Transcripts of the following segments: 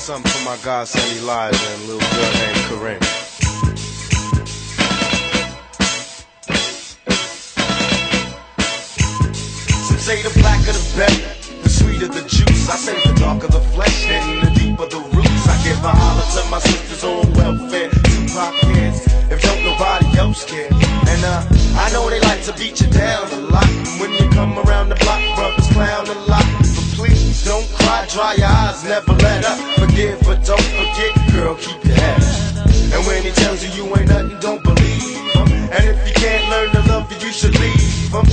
something for my godson Elijah and little girl named Corinne. Some say the blacker the better, the sweeter the juice. I say the darker the flesh and the deeper the roots. I give a holler to my sisters on welfare, Tupac kids, if don't nobody else care. And uh, I know they like to beat you down a lot. When you come around the block, brothers clown a lot. But please don't cry, dry your eyes, never let up. But don't forget, girl, keep your up. And when he tells you you ain't nothing, don't believe him. And if you can't learn to love you, you should leave him.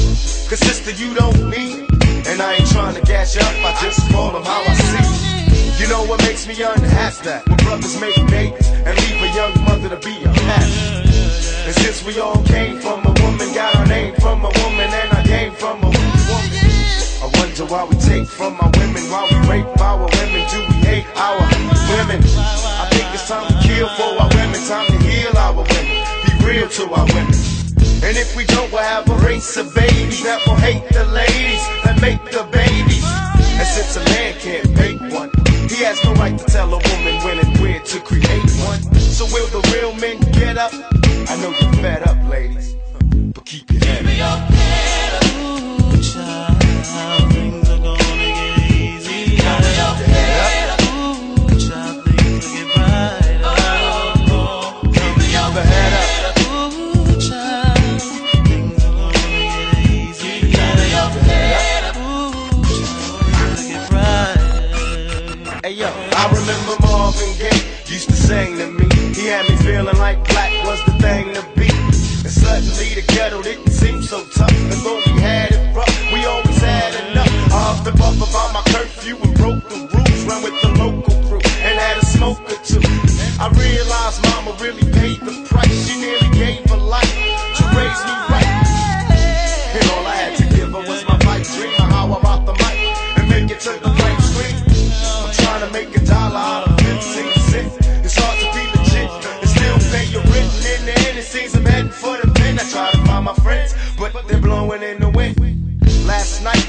Cause sister, you don't need And I ain't trying to gas you up, I just call them how I see You know what makes me unhappy? That when brothers make babies and leave a young mother to be a mess. And since we all came from a woman, got our name from a woman, and I came from a woman. I wonder why we take from our women, why we rape our women, do we hate our women? I think it's time to kill for our women, time to heal our women, be real to our women. And if we don't, we'll have a race of babies that will hate the ladies that make the babies. And since a man can't make one, he has no right to tell a woman when and where to create one. So will the real men get up? I know you're fed up, ladies, but keep your head up. Feeling like black was the thing to be. And suddenly the ghetto didn't seem so tough. And though we had it rough, we always had enough. I and puffed about my curfew and broke the rules. Ran with the local crew and had a smoke or two. I realized mama really paid the price. She nearly gave her life to raise me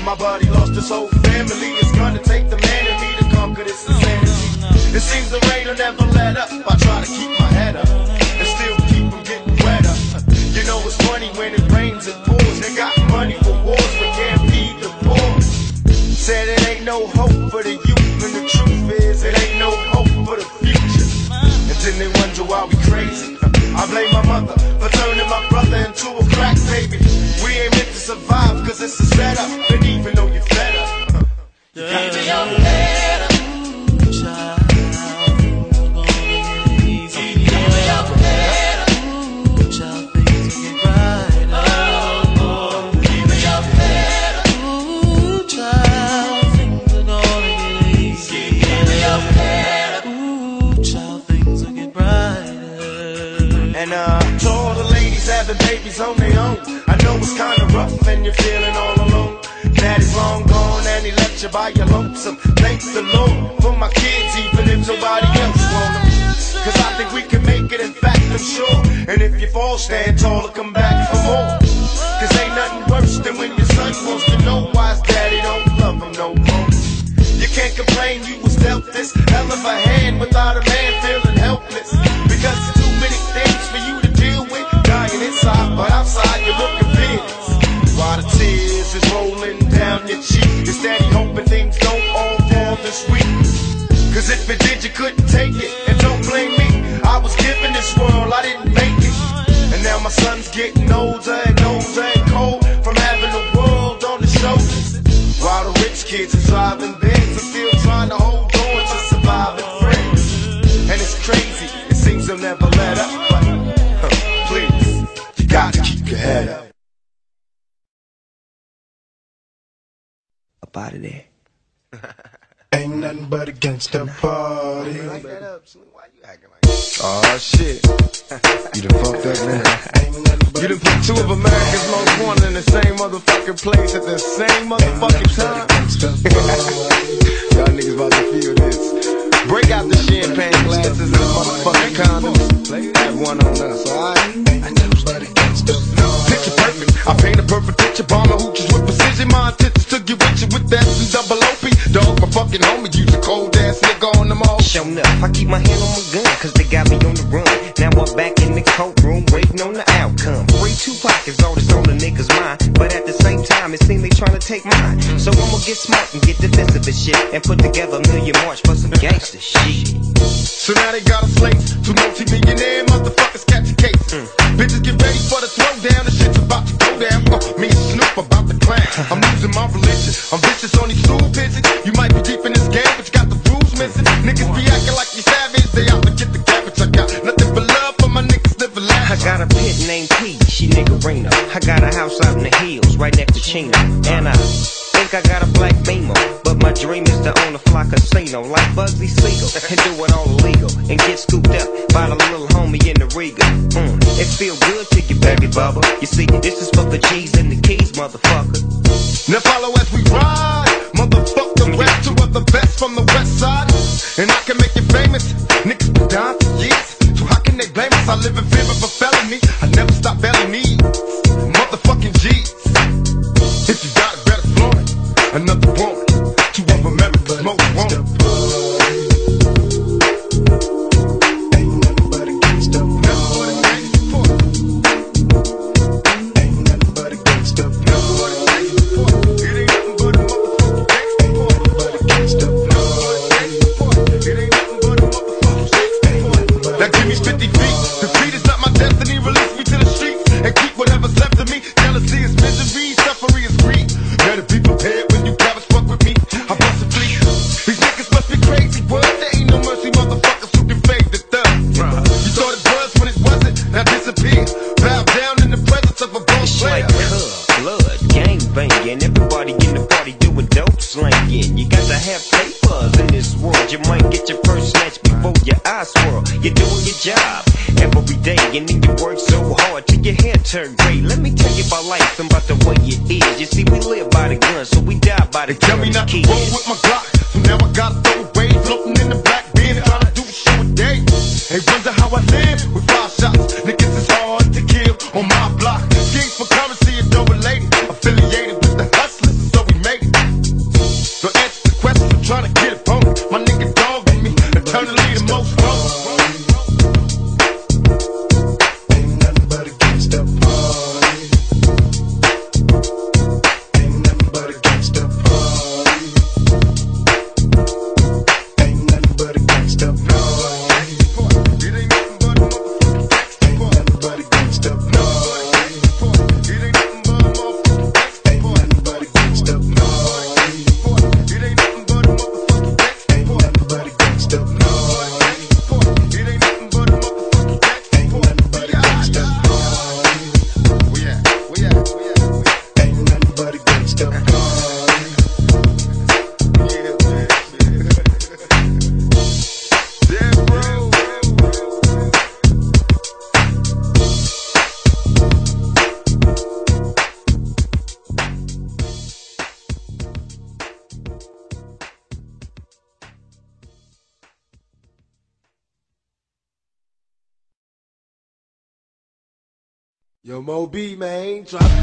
my body lost his whole family. It's gonna take the man in me to conquer this insanity. It seems the rain will never let up. I try to keep my head up and still keep from getting wetter. You know it's funny when it rains, and pours. They got money for wars, but can't feed the poor. Said it ain't no hope for the youth, and the truth is it ain't no hope for the future. And then they wonder why we crazy. I blame my mother for turning my brother into a crack baby. We ain't meant to survive, cause it's a setup. Rough and you're feeling all alone. Daddy's long gone and he left you by your lonesome. Thank the Lord for my kids, even if nobody else want them. Cause I think we can make it, in fact, I'm sure. And if you fall, stand tall and come back for more. Cause ain't nothing worse than when your son wants to know why his daddy don't love him no more. You can't complain you was dealt this hell of a hand without a man feeling Cause if it did, you couldn't take it. And don't blame me, I was given this world, I didn't make it. And now my son's getting older and older and cold from having the world on his shoulders. While the rich kids are driving Benz are still trying to hold on to surviving friends. And it's crazy, it seems they'll never let up. But huh, please, you gotta keep your head up. Up out of there. Ain't nothing but against the party. Oh shit. You done fucked up now. You done put two of America's most wanted in the same motherfucking place at the same motherfucking time. Y'all niggas about to feel this. Break out the champagne glasses and the motherfucking condoms. Have one on us, alright? Picture perfect. I paint a perfect picture. Bomber hooches with precision. My intentions to get with you with that and double OP. Dog, my fucking homie, use a cold ass nigga on them all. Show enough, I keep my hand on my gun, cause they got me on the run. Now I'm back in the courtroom, waiting on the outcome. Free Tupac is all that's on the niggas' mind. But at the same time, it seems they trying to take mine. So I'ma get smart and get defensive and shit. And put together a million march for some gangster shit. So now they got a slate. Two multi-millionaire motherfuckers catch a case. Bitches get ready for the throwdown. The shit's about to go down. Uh, me and Snoop about to clown. I'm losing my religion. I'm vicious on these stool pigeons. You might be deep in this game, but you got the rules missing. Niggas be acting like you savage. They out to get the cabbage. Got a pit named P, she niggerina. I got a house out in the hills, right next to Chino. And I think I got a black beamer. But my dream is to own a fly casino like Bugsy Siegel. And do it all illegal. And get scooped up by the little homie in the Regal. Mm, it feel good to you, baby bubba. You see, this is for the G's and the keys, motherfucker. Now follow as we ride. Motherfucker, rap two of the best from the west side. And I can make you famous. Niggas down for years. They blame us? I live in fear of a felony. I never stop belly needs. Motherfucking G's. If you got it, better flaunt. Another woman. And then you work so hard till your hair turn gray. Let me tell you about life and about the way it is. You see, we live by the gun, so we die by the Tell me gun. not to roll with my Glock. Man, drop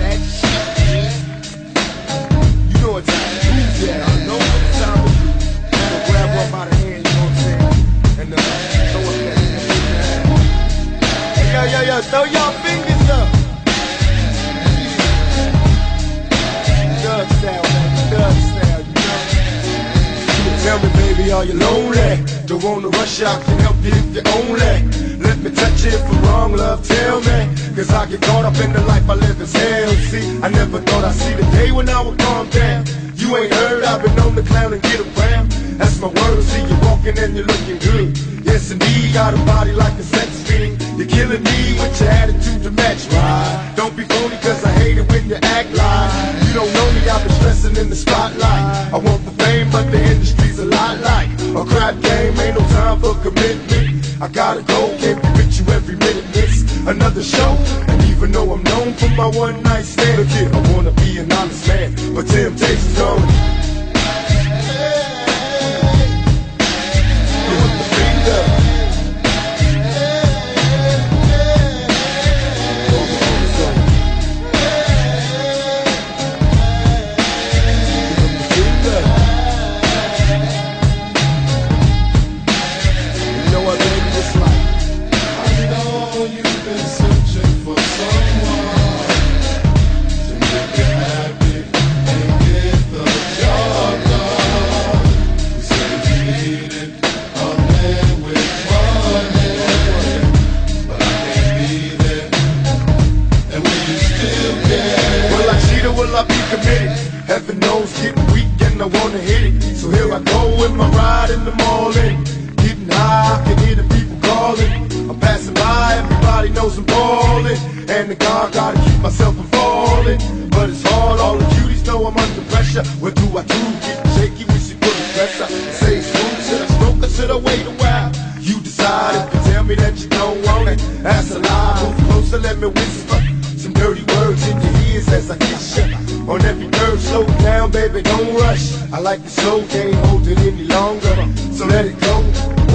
whisper. Some dirty words in your ears as I kiss you. On every curve, slow down, baby, don't rush. I like the slow, can't hold it any longer. So let it go.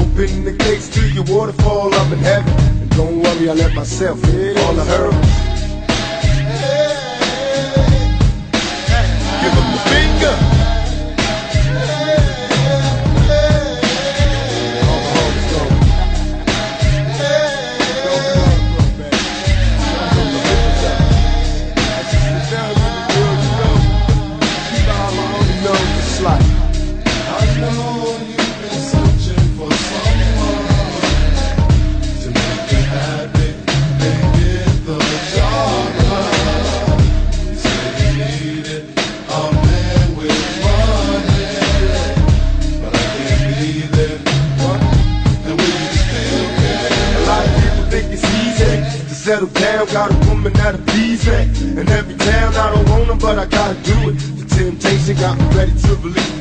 Open the gates to your waterfall up in heaven. And don't worry, I let myself hit all the hurdles. But I gotta do it. The temptation got me ready to believe.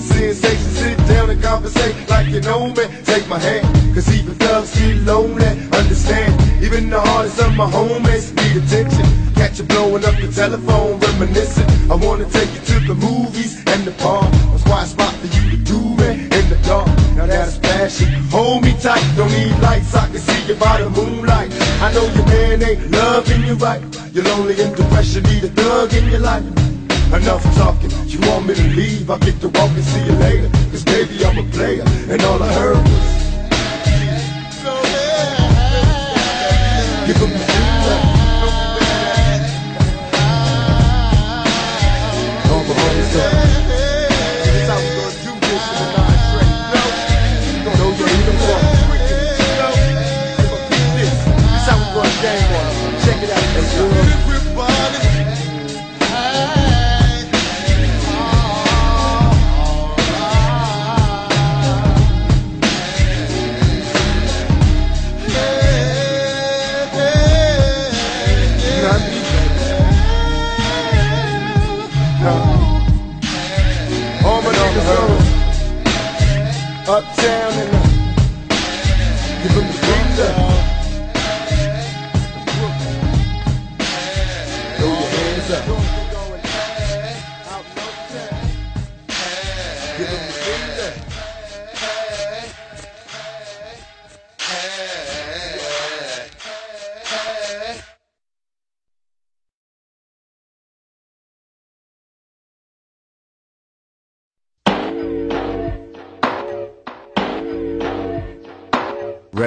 Sensation, sit down and conversate like you know me. Take my hand, cause even thugs get lonely. Understand, even the hardest of my homies need attention. Catch you blowing up the telephone, reminiscing. I wanna take you to the movies and the park. A quiet spot for you to do me in the dark. Now that's passion. Hold me tight, don't need lights, I can see you by the moonlight. I know your man ain't loving you right. You're lonely and depression, need a thug in your life. Enough talking, you want me to leave, I'll get to walk and see you later. Cause baby, I'm a player, and all I heard was.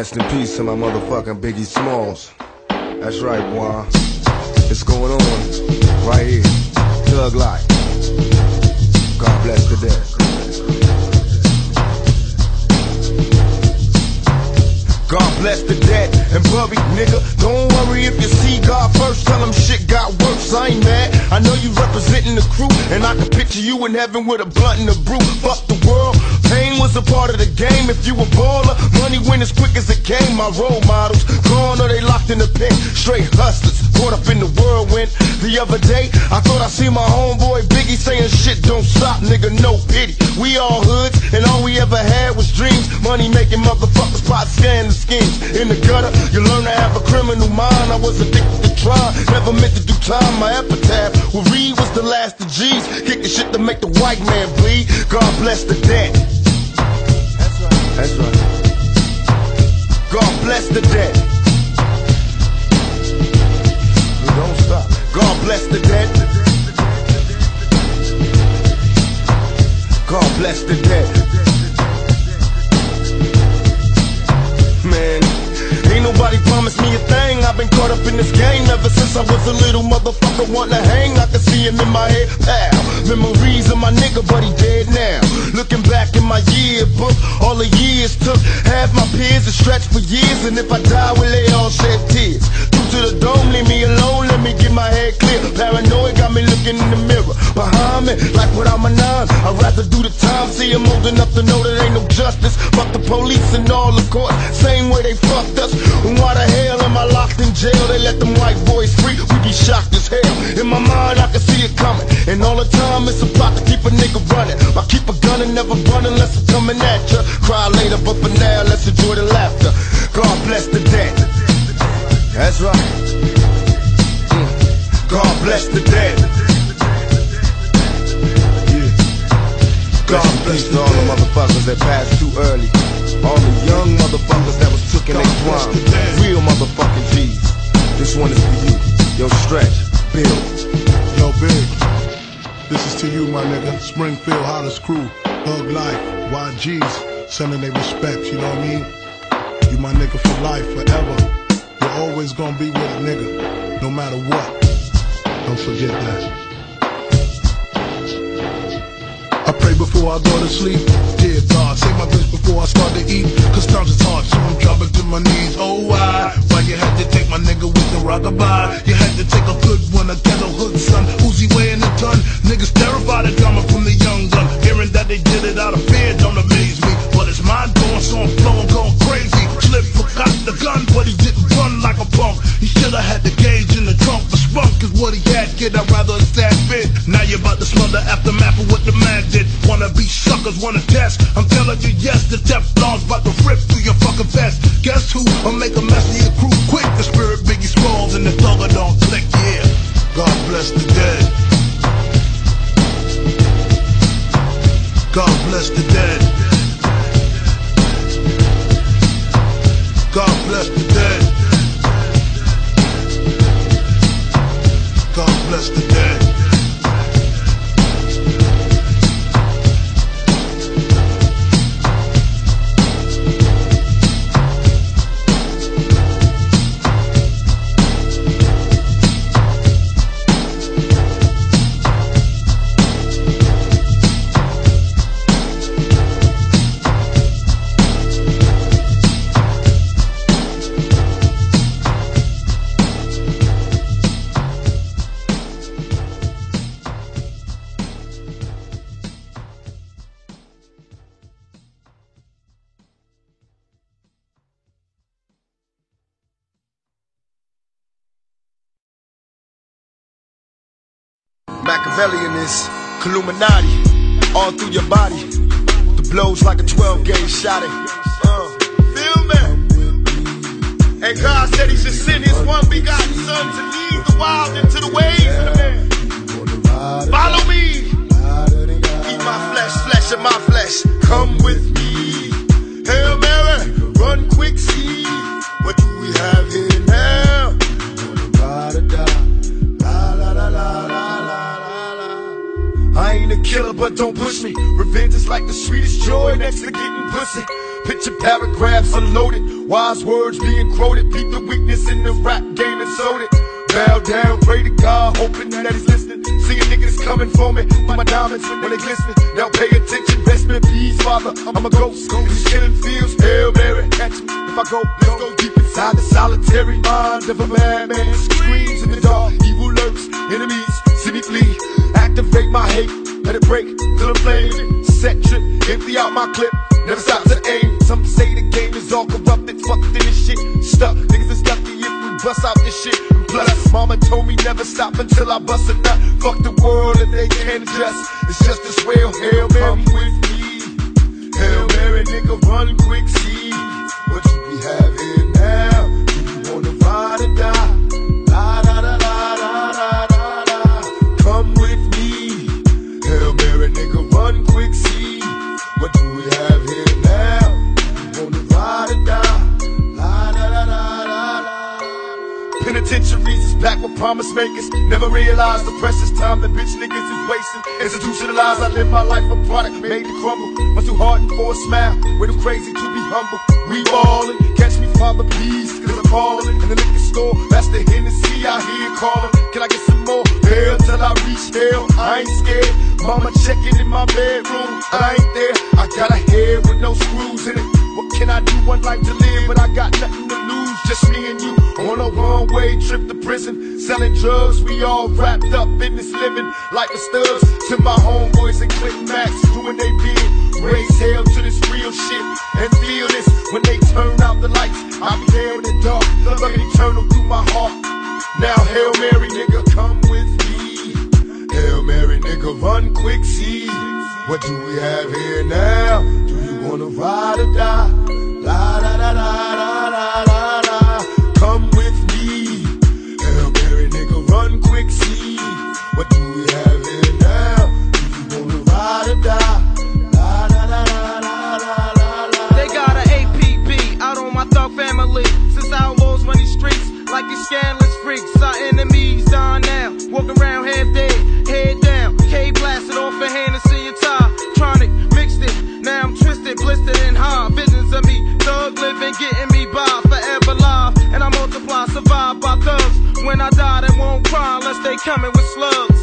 Rest in peace to my motherfucking Biggie Smalls. That's right, boy. It's going on right here. Thug life. God bless the dead. God bless the dead and buried nigga. Don't worry if you see God first. Tell him shit got worse. I ain't mad. I know you representing the crew, and I can picture you in heaven with a blunt and a brew. Fuck the world. Pain was a part of the game. If you a baller, money went as quick as it came. My role models gone or they locked in the pen. Straight hustlers caught up in the whirlwind. The other day, I thought I see my homeboy Biggie saying shit don't stop, nigga. No pity. We all hoods, and all we ever had was dreams. Money making motherfuckers pot scan the schemes. In the gutter, you learn to have a criminal mind. I was addicted to crime, never meant to do time. My epitaph, well, Reed was the last of G's. Kicking shit to make the white man bleed. God bless the dead. That's right. That's right. God bless the dead. You don't stop. God bless the dead. God bless the dead. Man, ain't nobody promised me a thing. I've been caught up in this game ever since I was a little motherfucker to hang. I can see him in my head, pal. Memories of my nigga, but he dead now. Looking back in my yearbook, all the years took. Half my peers have stretched for years, and if I die, will they all shed tears? To the dome, leave me alone, let me get my head clear. Paranoid got me looking in the mirror. Behind rhyming like without my nine. I'd rather do the time, see I'm old enough to know that ain't no justice. Fuck the police and all the courts, same way they fucked us. And why the hell am I locked in jail? They let them white boys free, we be shocked as hell. In my mind, I can see it coming. And all the time, it's a plot to keep a nigga running. I keep a gun and never run unless it's coming at ya. Cry later, but for now, let's enjoy the laughter. God bless the dead. That's right. Mm. God bless the dead. God bless all the motherfuckers that passed too early. All the young motherfuckers that was took in their prime. Real motherfucking G's. This one is for you. Yo, Stretch, Bill. Yo, Big. This is to you, my nigga. Springfield Hottest Crew. Thug Life. YGs. Sending their respects, you know what I mean? You my nigga for life, forever. You're always gonna be with a nigga. No matter what. Don't forget that. I pray before I go to sleep. Dear God, save my bitch before I start to eat. Cause times is hard, so I'm dropping to my knees. Oh, why? Why you had to take my nigga with the rockabye? You had to take a good one, a ghetto hood son. Uzi weighing a ton. Niggas terrified of drama from the young gun. Hearing that they did it out of fear don't amaze me. But it's mind going, so I'm flowing, going crazy. Slip forgot the gun, but he didn't run like a punk. He should've had the gauge in the trunk. But spunk is what he had, kid. I'd rather a sad bit. Now you're about to smell the aftermath of what the man did. Wanna be suckers, wanna test. I'm telling you, yes, the Teflon's about to rip through your fucking vest. Guess who? I'll make a mess of your crew quick. The spirit Biggie Smalls and the thugger don't click, yeah. God bless the dead. God bless the dead. God bless the dead. God bless the dead. Machiavellian is Illuminati all through your body. The blows like a 12 gauge shot it. Uh, feel me? And God said He should send His one begotten Son to lead the wild into the ways of the man. Follow me. Eat my flesh, flesh of my flesh. Come with me. Hail Mary, run quick, see. What do we have here killer, but don't push me. Revenge is like the sweetest joy next to getting pussy. Picture paragraphs unloaded, wise words being quoted. Beat the weakness in the rap game and sold it. Bow down, pray to God, hoping that he's listening. Seeing niggas coming for me, my diamonds when they glisten. Now pay attention, best in peace, father. I'm a ghost, these killing fields. Hail Mary, catch me if I go. Let's go deep inside the solitary mind of a madman. Screams in the dark, evil lurks, enemies see me flee. Activate my hate, let it break till I'm flaming. Set trip, empty out my clip, never stop to aim. Some say the game is all corrupted, fucked in this shit. Stuck, niggas is lucky if we bust out this shit. Plus, mama told me never stop until I bust a nut. Fuck the world if they can't adjust. It's just as well, Hail Mary with me. Hail Mary, nigga, run quick, see what you have here now. Penitentiaries is back with promise makers. Never realized the precious time that bitch niggas is wasting. Institutionalized, I live my life a product made to crumble. Much too hardened for a smile. Way too crazy to be humble. We ballin', catch me, father, please, cause I'm callin'. In the liquor store, that's the Hennessy I hear callin'. Can I get some more? Hell till I reach hell, I ain't scared. Mama checking in my bedroom, I ain't there. I got a head with no screws in it. What can I do? One life to live, but I got nothing to lose. Just me and you on a one long trip to prison. Selling drugs, we all wrapped up in this living like the studs. To my homeboys and Click Max doing they bid. Raise hell to this real shit and feel this when they turn out the lights. I'll be there in the dark, looking eternal through my heart. Now, Hail Mary, nigga, come with me. Hail Mary, nigga, run quick, see. What do we have here now? Do you wanna ride or die? La da da da da scandalous freaks. Our enemies down now. Walk around half dead, head down. K blasted off a Hennessy and tie. Tronic mixed it. Now I'm twisted, blistered, and high. Visions of me, thug living, getting me by. Forever live. And I multiply, survive by thugs. When I die, they won't cry unless they coming with slugs.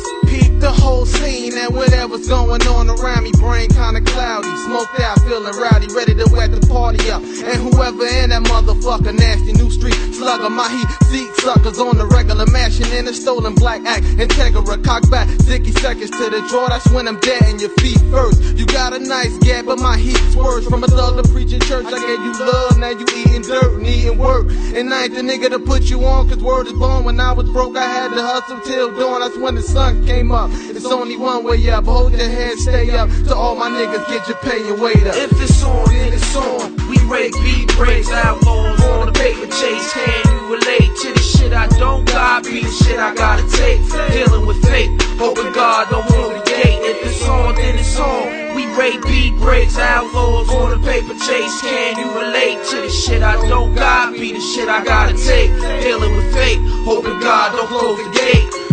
Whole scene and whatever's going on around me. Brain kinda cloudy, smoked out, feeling rowdy, ready to wet the party up. And whoever in that motherfucker, nasty new street slugger, my heat seat suckers on the regular, mashing in a stolen black act. Integra, cock back, zicky seconds to the draw. That's when I'm dead in your feet first. You got a nice but my heat swerves from a thug to preaching church. I gave you love, now you eating dirt, needing work. And I ain't the nigga to put you on, cause word is born. When I was broke, I had to hustle till dawn. That's when the sun came up. It's only one way up. Hold your head, stay up. To all my niggas, get your pay and wait up. If it's on, then it's on. We rake beat breaks, outlaws on the paper chase. Can you relate to the shit I don't got? Be the shit I gotta take. Dealing with fate, hoping God don't close the gate. If it's on, then it's on. We rake beat breaks, outlaws on the paper chase. Can you relate to the shit I don't got? Be the shit I gotta take. Dealing with fate, hoping God don't close the gate.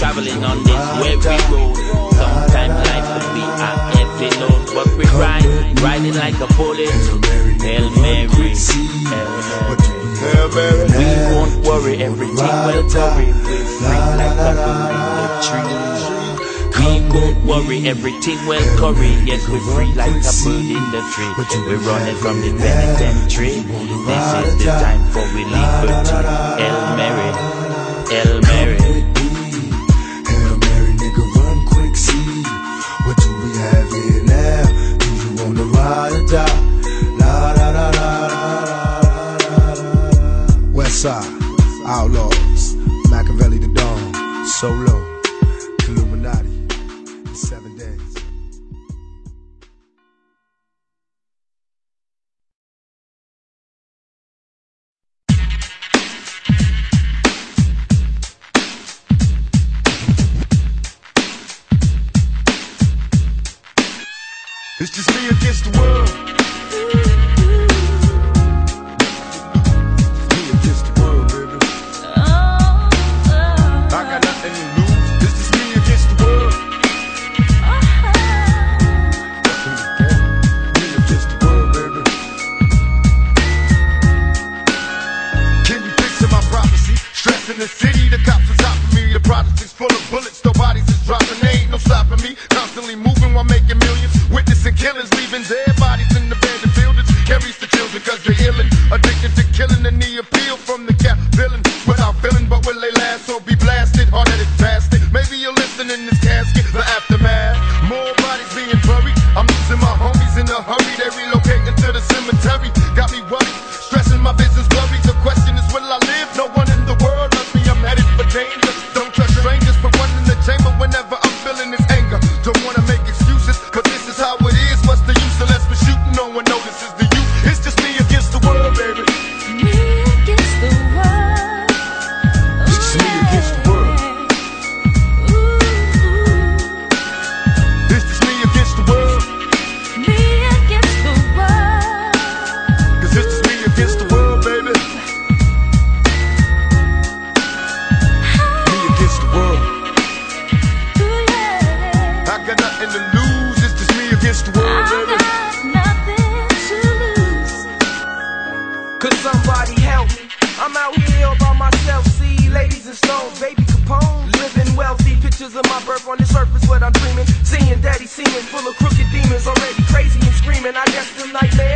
Traveling on this weary road. Sometimes life can be a heavy load, but we ride, riding like a bullet. Hail Mary, Hail Mary. We won't worry, everything will worry. We're free like a bird in the tree. We won't worry, everything will curry. Yes, we're free like a bird in the tree. We're running from the penitentiary. This is the time for we liberty. Hail Mary, Hail Mary. Outlaws, Makaveli the Don, Solo, I guess the nightmare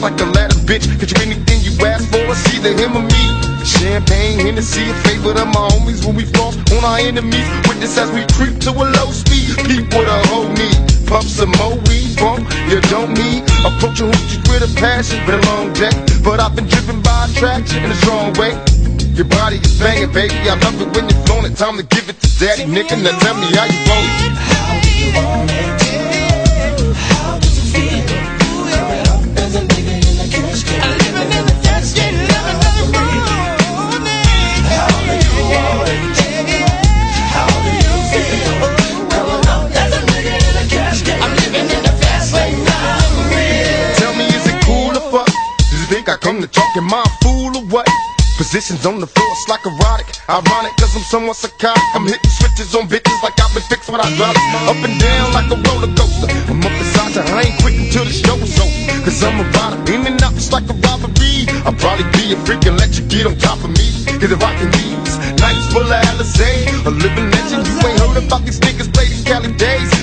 like the latter, bitch. Get you anything you ask for, it's either him or me. Champagne, Hennessy, a favorite of my homies when we fall on our enemies. Witness as we creep to a low speed. keep what a hoe need. Pump some more weed, bump, you don't need. Approaching hoochies with a passion, been a long day. But I've been driven by attraction in a strong way. Your body is banging, baby. I love it when you're flown it. Time to give it to daddy, nigga. Now tell me how you want it. How you want it, Am fool or what? Positions on the floor, it's like erotic. Ironic, cause I'm somewhat psychotic. I'm hitting switches on bitches like I've been fixed when I drop. Up and down like a roller coaster. I'm up inside I ain't quick until the show's over. Cause I'm a rider, in and out, it's like a robbery. I'll probably be a freak and let you get on top of me. Get the rockin' knees, nights full of Alizé. A living legend, you ain't heard about these niggas playing Cali days.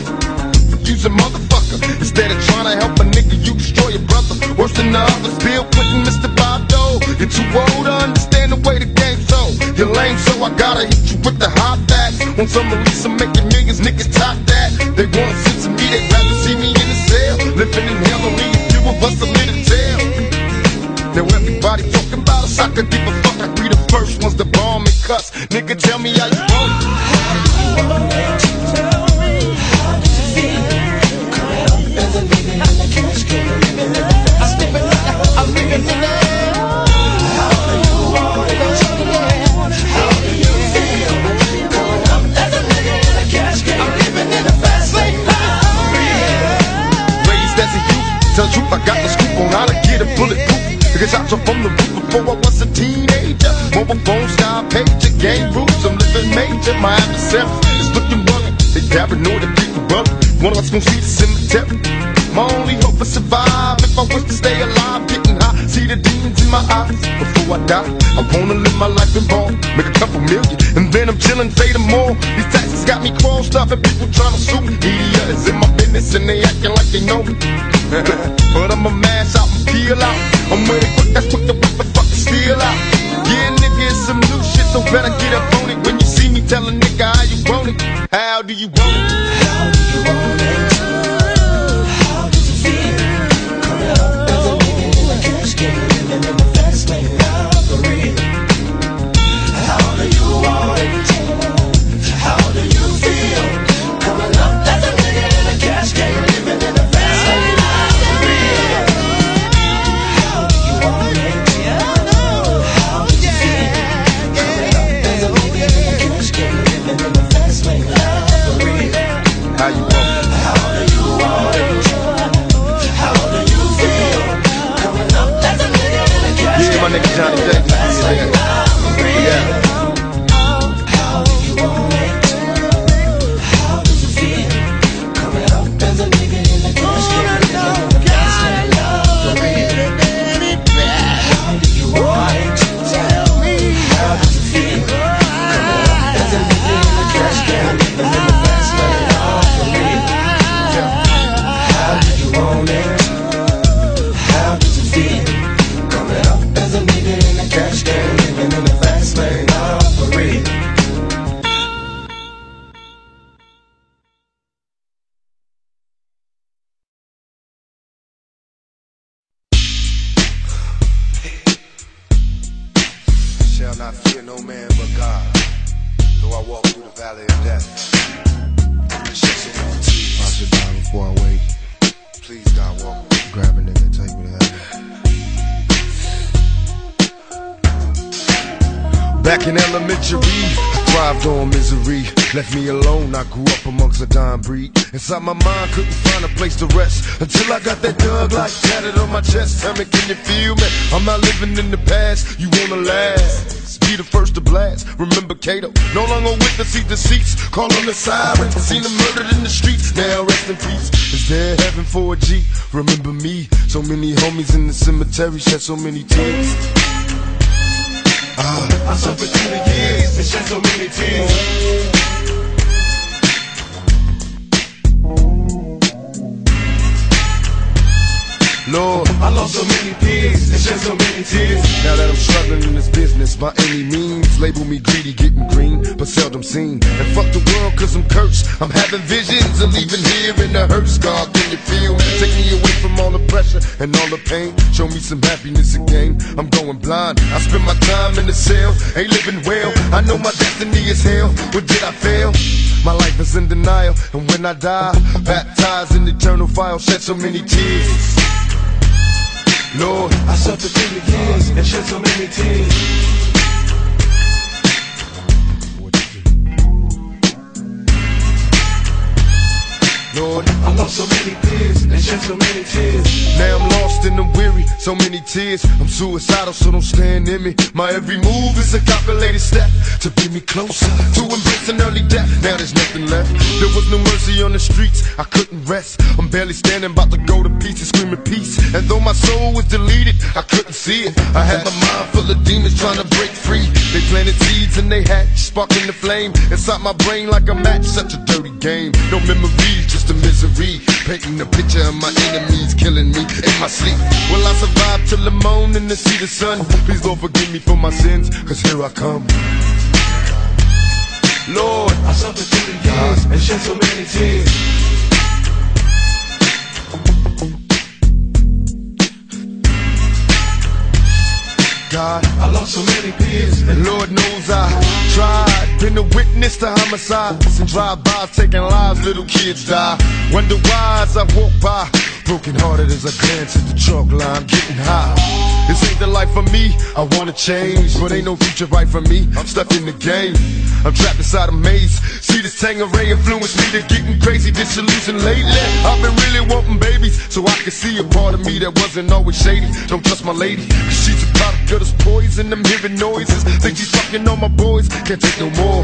Use a motherfucker. Instead of trying to help a nigga, you destroy your brother. Worse than the others, Bill Clinton, Mr. You're too old to understand the way the game's so You're lame, so I gotta hit you with the hot facts I'm released, I'm making millions, niggas top that. They wanna sit to me, they'd rather see me in a cell. Living in hell, only a few of us are in a jail. Now everybody talking about us, I could give a fuck. I'd be the first ones to bomb and cuss. Nigga, tell me how you want I got the scoop on how to get a bulletproof. Because shots up from the roof before I was a teenager. Mobile phone, sky pager, game rules. I'm living major. My adversary is looking rugged. They paranoid and people brother. One of us gon' see the cemetery. My only hope is survive. If I wish to stay alive, getting high, see the demons in my eyes. Before I die, I wanna live my life in ball, make a couple million, and then I'm chillin', pay them more. These taxes got me crossed up, and people tryna sue me. Media is in my business, and they acting like they know me. But I'ma mash out and peel out. I'm with it quick, that's quick to whip the fucking steel out. Yeah, nigga, it's some new shit, so better get up on it. When you see me, tell a nigga how you want it. How do you want it? How breed. Inside my mind, couldn't find a place to rest until I got that dug like tatted on my chest. Tell me, can you feel me? I'm not living in the past. You wanna last? Be the first to blast. Remember Kato, no longer with us, see deceits. Call on the siren, seen them murdered in the streets. Now rest in peace. Is there heaven for a G? Remember me? So many homies in the cemetery shed so many tears. Ah. I suffered through the years and shed so many tears. Lord, I lost so many peers and shed so many tears. Now that I'm struggling in this business by any means, label me greedy, getting green, but seldom seen. And fuck the world cause I'm cursed. I'm having visions of leaving here in the hearse. God, can you feel? Take me away from all the pressure and all the pain. Show me some happiness again. I'm going blind. I spend my time in the cell, ain't living well. I know my destiny is hell. What did I fail? My life is in denial, and when I die, baptized in eternal fire, shed so many tears. Lord, I suffered through the years and shed so many tears. Lord, I lost so many peers and shed so many tears. Now I'm lost and I'm weary, so many tears. I'm suicidal, so don't stand in me. My every move is a calculated step to bring me closer to embracing early death. Now there's nothing left. There was no mercy on the streets, I couldn't rest. I'm barely standing, about to go to pieces, screaming peace. And though my soul was deleted, I couldn't see it. I had my mind full of demons trying to break free. They planted seeds and they hatched, sparking the flame inside my brain like a match. Such a dirty game. No memories, just a misery. Painting a picture of my enemies killing me in my sleep. Will I survive till the morning to see the sun? Please Lord forgive me for my sins, cause here I come. Lord, I suffered through the years and shed so many tears. God. I lost so many peers. And Lord knows I tried. Been a witness to homicides and drive-bys taking lives, little kids die. Wonder why as I walk by, broken hearted as I glance at the chalk line, getting high. This ain't the life for me, I wanna change, but ain't no future right for me. I'm stuck in the game, I'm trapped inside a maze. See this Tanqueray influence me to getting crazy, disillusioned lately. I've been really wanting babies, so I can see a part of me that wasn't always shady. Don't trust my lady, cause she's a product of this poison. I'm hearing noises, think she's fucking on my boys, can't take no more.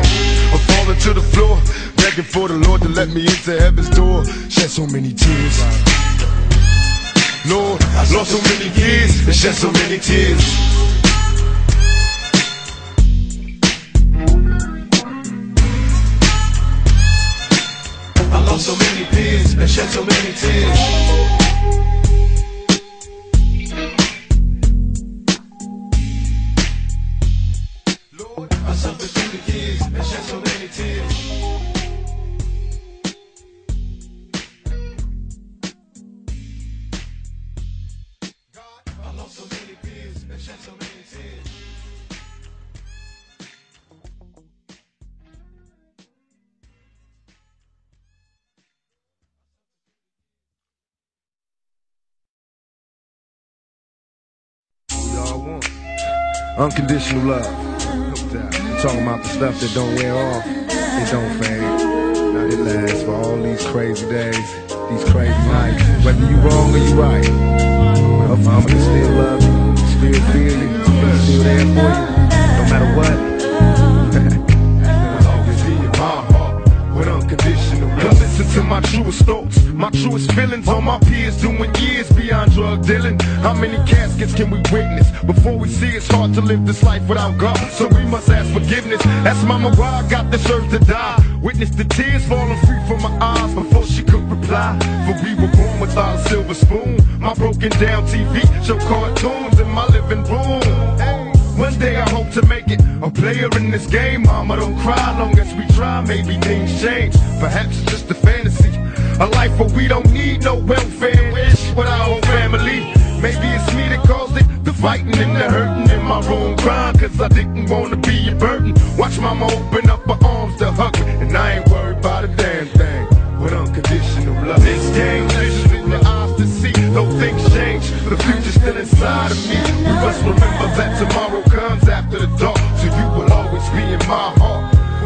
I'm falling to the floor, begging for the Lord to let me into heaven's door. Shed so many tears. Lord, I lost so many years and shed so many tears. I lost so many peers and shed so many tears. Unconditional love. I'm talking about the stuff that don't wear off. It don't fade. Now it lasts for all these crazy days, these crazy nights. Whether you wrong or you right, I'm I'ma still love you, still feel you, still there for you, no matter what. To my truest thoughts, my truest feelings on my peers doing years beyond drug dealing. How many caskets can we witness before we see it's hard to live this life without God? So we must ask forgiveness. Ask mama why I got this urge to die. Witness the tears falling free from my eyes before she could reply. For we were born without a silver spoon. My broken down TV show cartoons in my living room. One day I hope to make it a player in this game. Mama, don't cry long as we try. Maybe things change. Perhaps it's just a fantasy. A life where we don't need no welfare wish with our whole family. Maybe it's me that caused it. The fighting and the hurting in my room crying. Cause I didn't wanna be a burden. Watch mama open up her arms to hug me. And I ain't worried about a damn thing. With unconditional love. This game, your eyes to see. Things change, the future's still inside of me. We must remember that tomorrow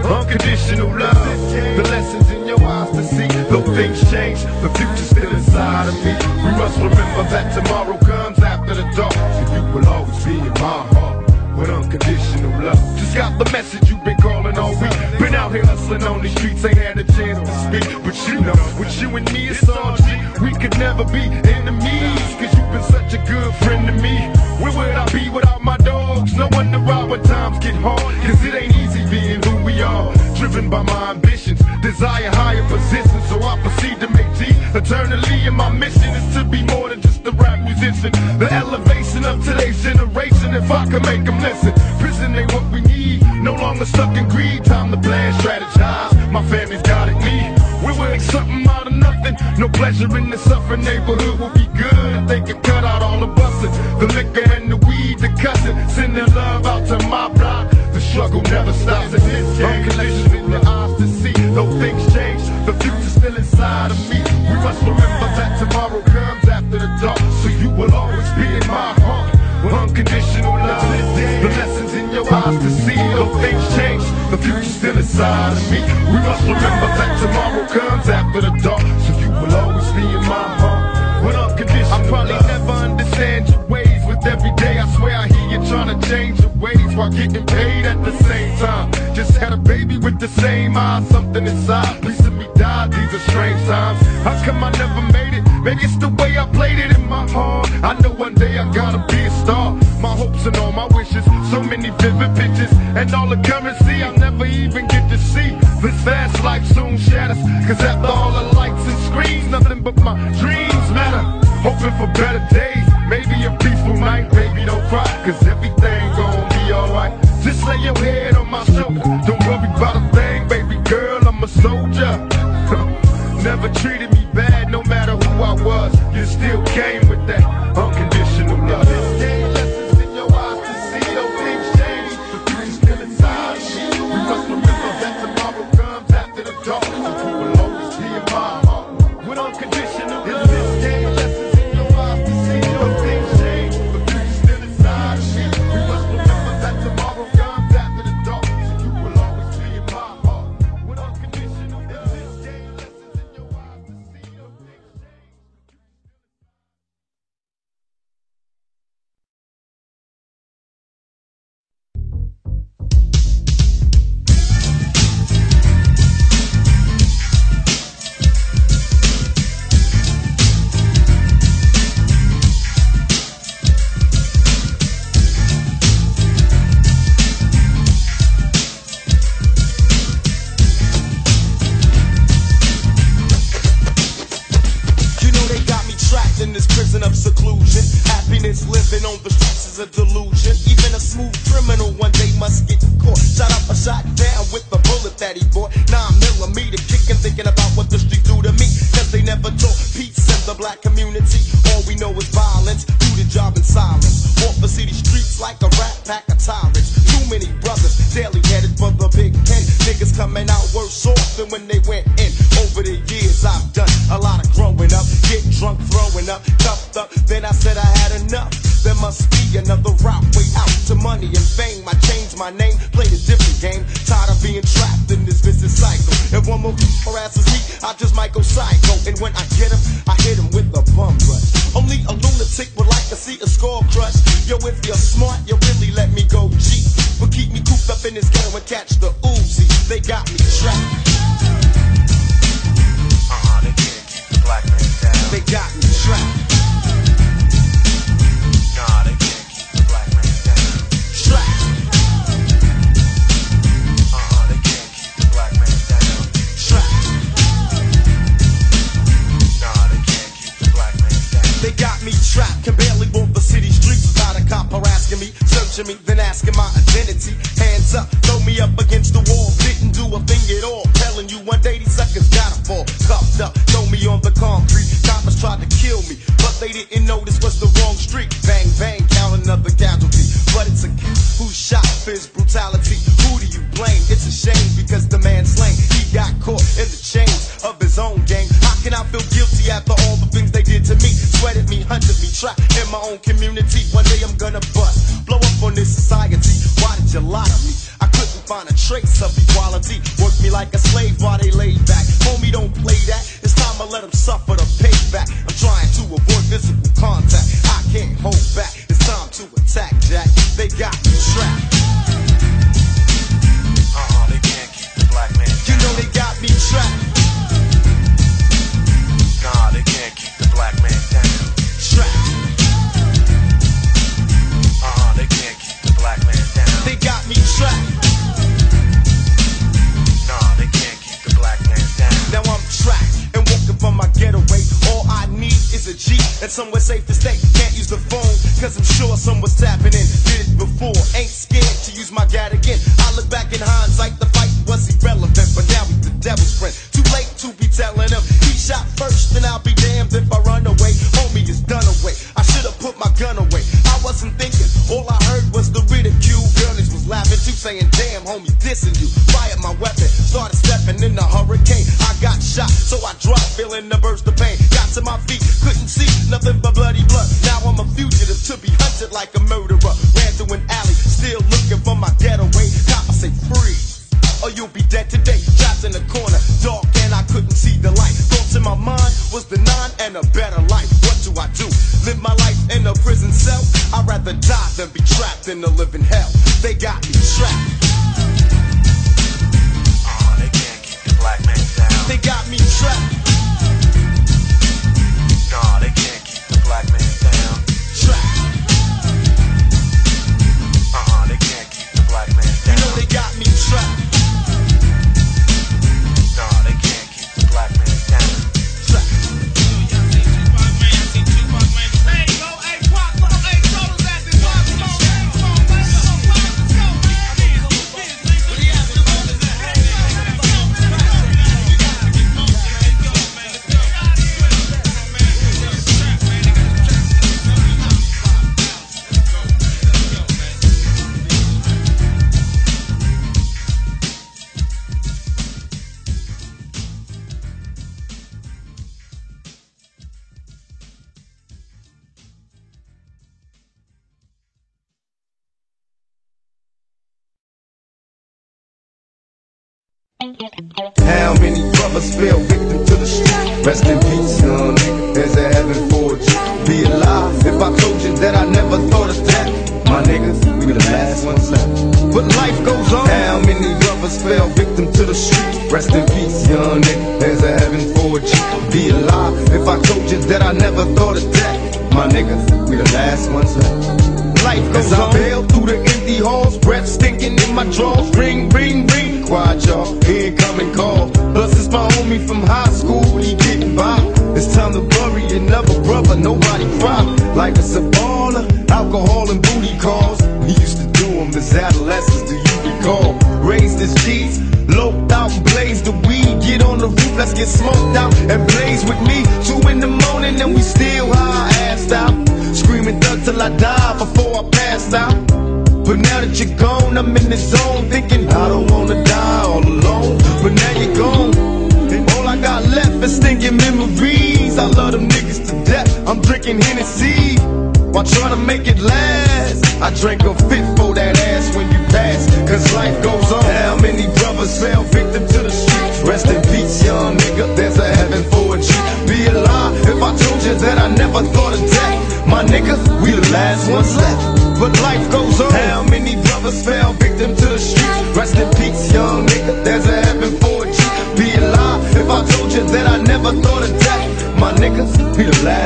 Unconditional love. The lessons in your eyes to see. Though things change, the future's still inside of me. We must remember that tomorrow comes after the dark. So you will always be in my heart. With unconditional love. Just got the message you've been calling all week. Been out here hustling on the streets, ain't had a chance to speak. But you know, with you and me, it's all G. We could never be enemies. Cause you've been such a good friend to me. Where would I be without my dogs? No wonder why when times get hard. Cause it ain't easy being who we are. Driven by my ambitions, desire higher positions. So I proceed to make G eternally. And my mission is to be more than just a rap musician. The elevation of today's generation, if I can make them listen. Prison ain't what we need. No longer stuck in greed. Time to plan, strategize. My family's got it me. Make something out of nothing. No pleasure in the suffering neighborhood will be good if they can cut out all the busting. The liquor and the weed, the cussing. Send their love out to my block. The struggle never stops in this game. Unconditional in the eyes to see. Though things change, the future's still inside of me. We must remember that tomorrow comes after the dark. So you will always be in my heart. With unconditional love. The lessons in your eyes to see. Though things change, the future's still inside of me. We must remember that tomorrow comes after the dark. So you will always be in my heart. With unconditional I probably never understand your ways. With every day, I swear I hear you trying to change your ways while getting paid at the same time. Just had a baby with the same eyes, something inside. Please me die, these are strange times. How come I never made it? Maybe it's the way I played it in my heart. I know one day I gotta be a star. My hopes and all my wishes, so many vivid pictures, and all the currency I'll never even get to see. This fast life soon shatters, cause after all the lights and screens, nothing but my dreams matter. Hoping for better days, maybe a peaceful night, baby don't cry, cause everything gon' be alright. Just lay your head on my shoulder, don't worry about a thing, baby girl, I'm a soldier. Never treated me was.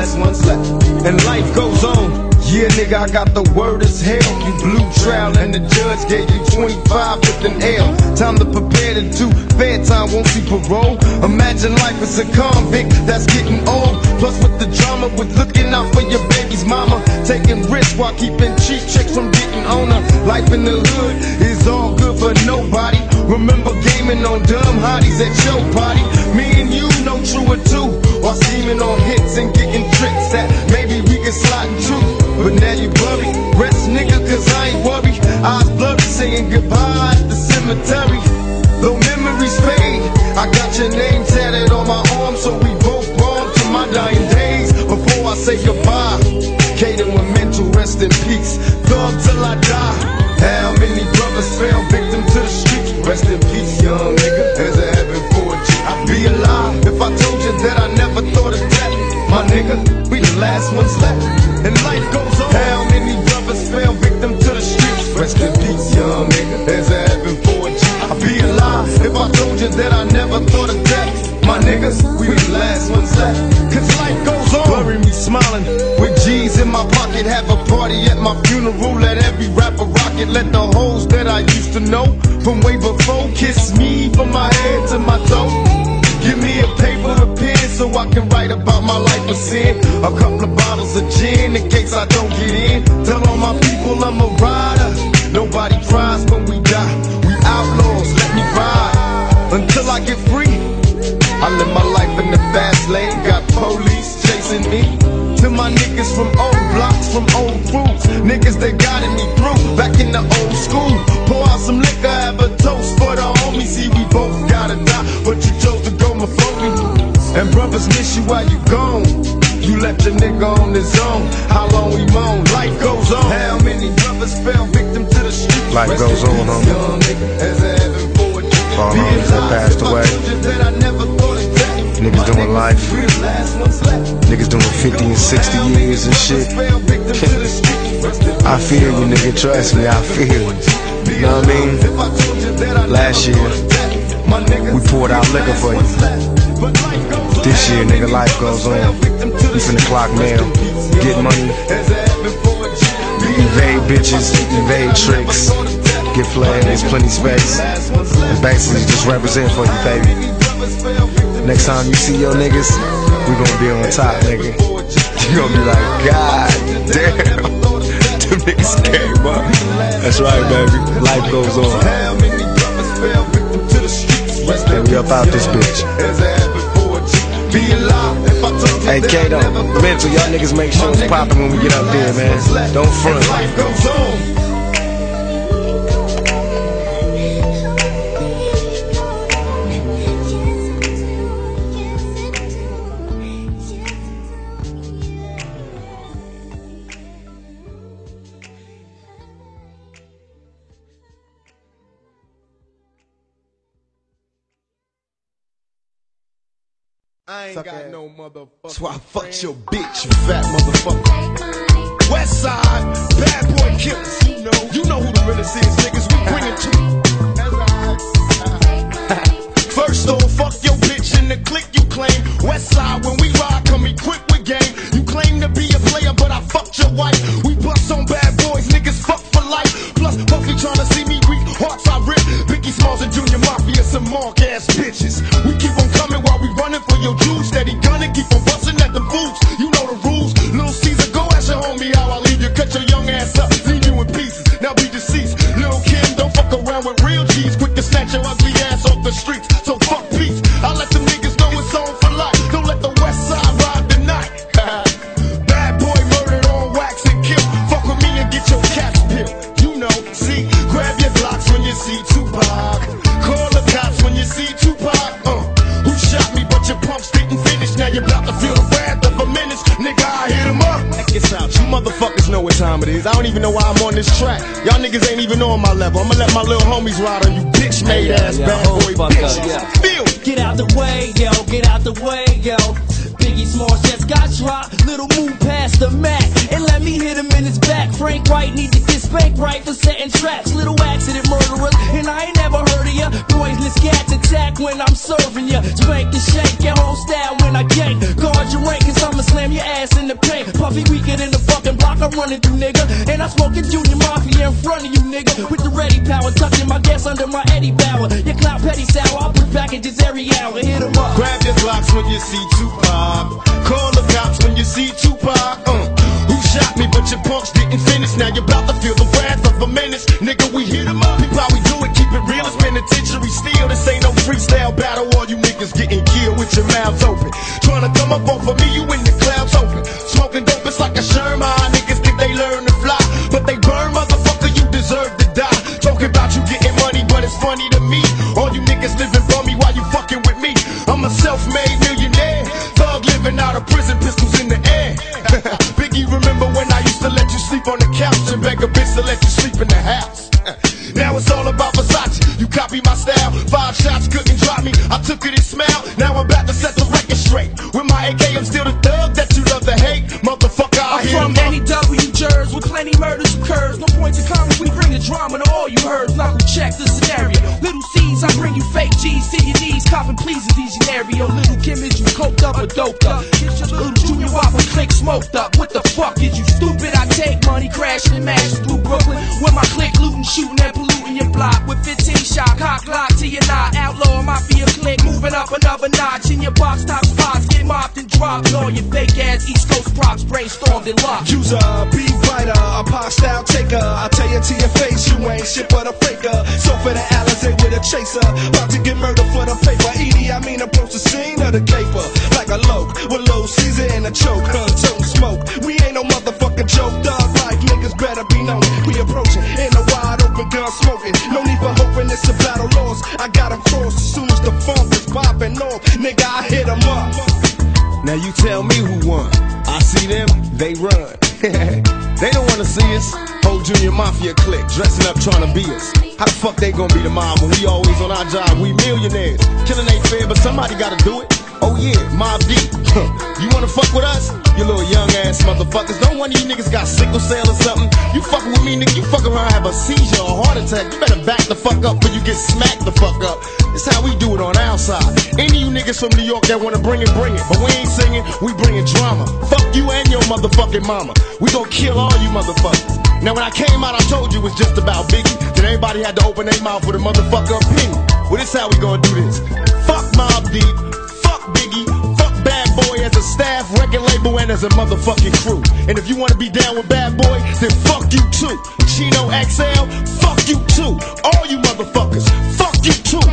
Last left. And life goes on. Yeah, nigga, I got the word as hell. You blue trial and the judge gave you 25 with an L. Time to prepare to do fair time, won't see parole. Imagine life as a convict that's getting old. Plus with the drama, with looking out for your baby's mama. Taking risks while keeping cheap chicks from getting on her. Life in the hood is all good for nobody. Remember gaming on dumb hotties at your party. Me and you know true or two. While scheming on hits and getting tricks that maybe we can slide in truth. But now you worry. Rest nigga, cause I ain't worried. Eyes blurry, saying goodbye at the cemetery. Though memories fade, I got your name tatted on my arm, so we both born to my dying days. Before I say goodbye, Kato with mental rest in peace. Thug till I die. How many brothers fell victim to the streets? Rest in peace, young nigga. Last ones left. And life goes on. How many brothers fell victim to the streets? Rest in peace, young nigga. There's a heaven for a G. I'd be alive if I told you that I never thought of death. My niggas, we the last ones left. Cause life goes on. Bury me smiling with G's in my pocket. Have a party at my funeral. Let every rapper rock it. Let the hoes that I used to know from way before kiss me from my head to my toe. Give me a a pen, so I can write about my life of sin. A couple of bottles of gin in case I don't get in. Tell all my people I'm a rider. Nobody cries when we die. We outlaws, let me ride until I get free. I live my life in the fast lane, got police chasing me. To my niggas from old blocks, from old crews, niggas that guided me through back in the old school. Pour out some liquor, have a toast for the homies. See, we both gotta die, but you chose And brothers miss you while you gone. You left your nigga on his own. How long we moan? Life goes on. How many brothers fell victim to the streets? Life Rest goes on, homie. young nigga, as a heaven for a G. Homies that passed away. told you that I never thought of death. Niggas doing life. we the last ones left. Niggas doing 50 and 60 years and shit. I feel you, nigga. Trust me, I feel you. You know what I mean? Last year, we poured out liquor for you. This year, nigga, life goes on. We finna clock mail, get money, evade bitches, evade tricks, get flags, plenty space, and basically just represent for you, baby. Next time you see your niggas, we gonna be on top, nigga. You gonna be like, God damn, them niggas came up. That's right, baby. Life goes on. And we up out this bitch. Hey Kato, mental, y'all niggas make sure it's poppin' when we get up there, man. Don't front. I ain't got no motherfucker. That's why I fucked your bitch, you fat motherfucker. West side, bad boy killers. You know, you know who the realest is, niggas. We bring it to you. First off, fuck your bitch in the clique you claim. West side, when we ride, come equipped with game. You claim to be a player, but I fucked your wife. We bust on bad boys, niggas fuck for life. Plus, Puffy tryna see me weak, hearts I rip. Biggie Smalls and Junior Mafia, some mark ass bitches. We keep your ugly ass off the streets. So fuck peace. I let them niggas know it's on for life. Don't let the west side ride the night. Bad boy murdered on wax and kill. Fuck with me and get your caps peeled. You know, see, grab your blocks when you see Tupac. Call the cops when you see Tupac. Uh, who shot me? But your pumps didn't finish. Now you're about to feel the wrath of a menace. Nigga, I hit him up. Check this out. You motherfuckers know what time it is. I don't even know why I'm on this track. Y'all niggas ain't even on my level. I'ma let my little homies ride on you bitch made ass yeah, bad boy fuck bitches. up, yeah. Feel Get out the way, yo, get out the way, yo. Biggie Smalls just got dropped. Little move past the Mac and let me hit him in his back. Frank White need to get spanked right for setting traps. Little Blocks when you see Tupac. Call the cops when you see Tupac. Nigga, I hit 'em up. Now you tell me who won. I see them, they run. they don't wanna see us. Whole junior mafia clique dressing up trying to be us. How the fuck they gonna be the mob when we always on our job? We millionaires. Killing ain't fair, but somebody gotta do it. Oh yeah, Mobb Deep. you wanna fuck with us? You little young ass motherfuckers. Don't one of you niggas got sickle cell or something. You fucking with me, nigga. You fuck around, have a seizure or heart attack. You better back the fuck up before you get smacked the fuck up. It's how we do it on our side. Any of you niggas from New York that wanna bring it, bring it. But we ain't singing, we bringing drama. Fuck you and your motherfucking mama. We gon' kill all you motherfuckers. Now when I came out, I told you it was just about Biggie. Then everybody had to open their mouth with a motherfucker opinion. Well, this how we gonna do this. Fuck Mobb Deep. Boy as a staff, record label, and as a motherfucking crew. And if you wanna be down with Bad Boy, then fuck you too. Chino XL, fuck you too. All you motherfuckers, fuck you too.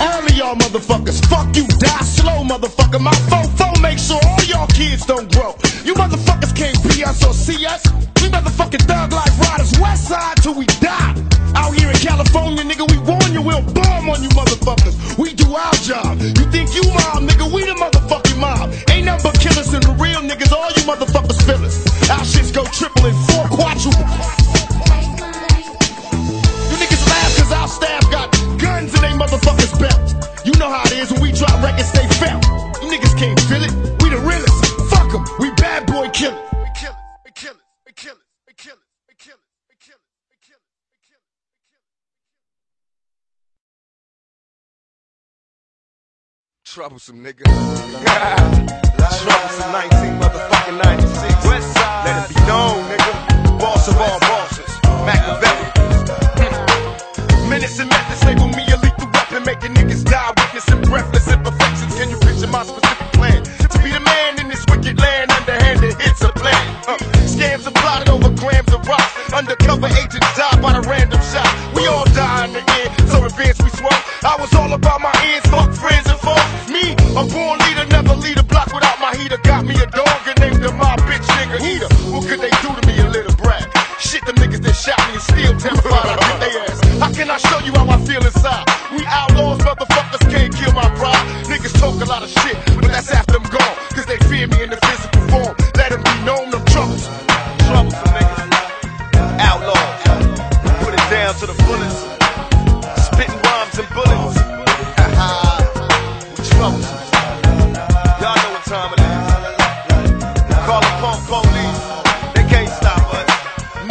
All of y'all motherfuckers, fuck you, die slow, motherfucker. My phone make sure all y'all kids don't grow. You motherfuckers can't be us or see us. We motherfucking thug life riders, west side till we die. Out here in California, nigga, we we'll bomb on you motherfuckers. We do our job. You think you mob, nigga, we the motherfucking mob. Ain't nothing but killers and the real niggas, all you motherfuckers us. Our shits go triple and four quadruple. You niggas laugh cause our staff got guns in they motherfuckers belt. You know how it is when we drop records, they felt. You niggas can't feel it. We the realest. Fuck 'em. We bad boy killers. Troublesome, nigga. Troublesome 19 motherfucking 96. Let it be known, nigga. Boss of all bosses, Makaveli. Minutes and methods label me a lethal weapon, making niggas die witness and breathless imperfections. Can you picture my specific plan? To be the man in this wicked land, underhanded it's a plan. Uh, scams are plotted over grams of rock, Undercover agents die by the random shot. We all die in the end, so advance we swung. I was all about my ends. I'm born leader, never lead a block without my heater. Got me a dog and named him my bitch nigga eater. What could they do to me, a little brat? Shit, the niggas that shot me is still terrified. I get they ass. How can I show you how I feel inside? We outlaws, motherfuckers can't kill my pride. Niggas talk a lot of shit, but that's after I'm gone. Cause they fear me in the physical form. Let them be known, them troubles. Troubles, niggas. Outlaws. Put it down to the fullest. time of that. Call upon police, they can't stop us.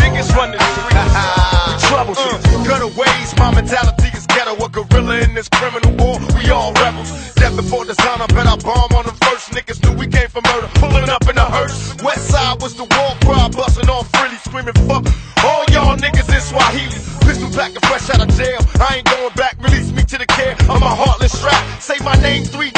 Niggas run the streets, we troubleshooters. Uh, Cutaways, my mentality is ghetto. A gorilla in this criminal war, we all rebels. Death before dishonor, bet I bomb on them first. Niggas knew we came for murder, pulling up in a hearse. West side was the war cry, busting on freely, screaming fuck. All y'all niggas in Swahili, pistol packing, fresh out of jail. I ain't going back, release me to the care of my heartless strap. Say my name three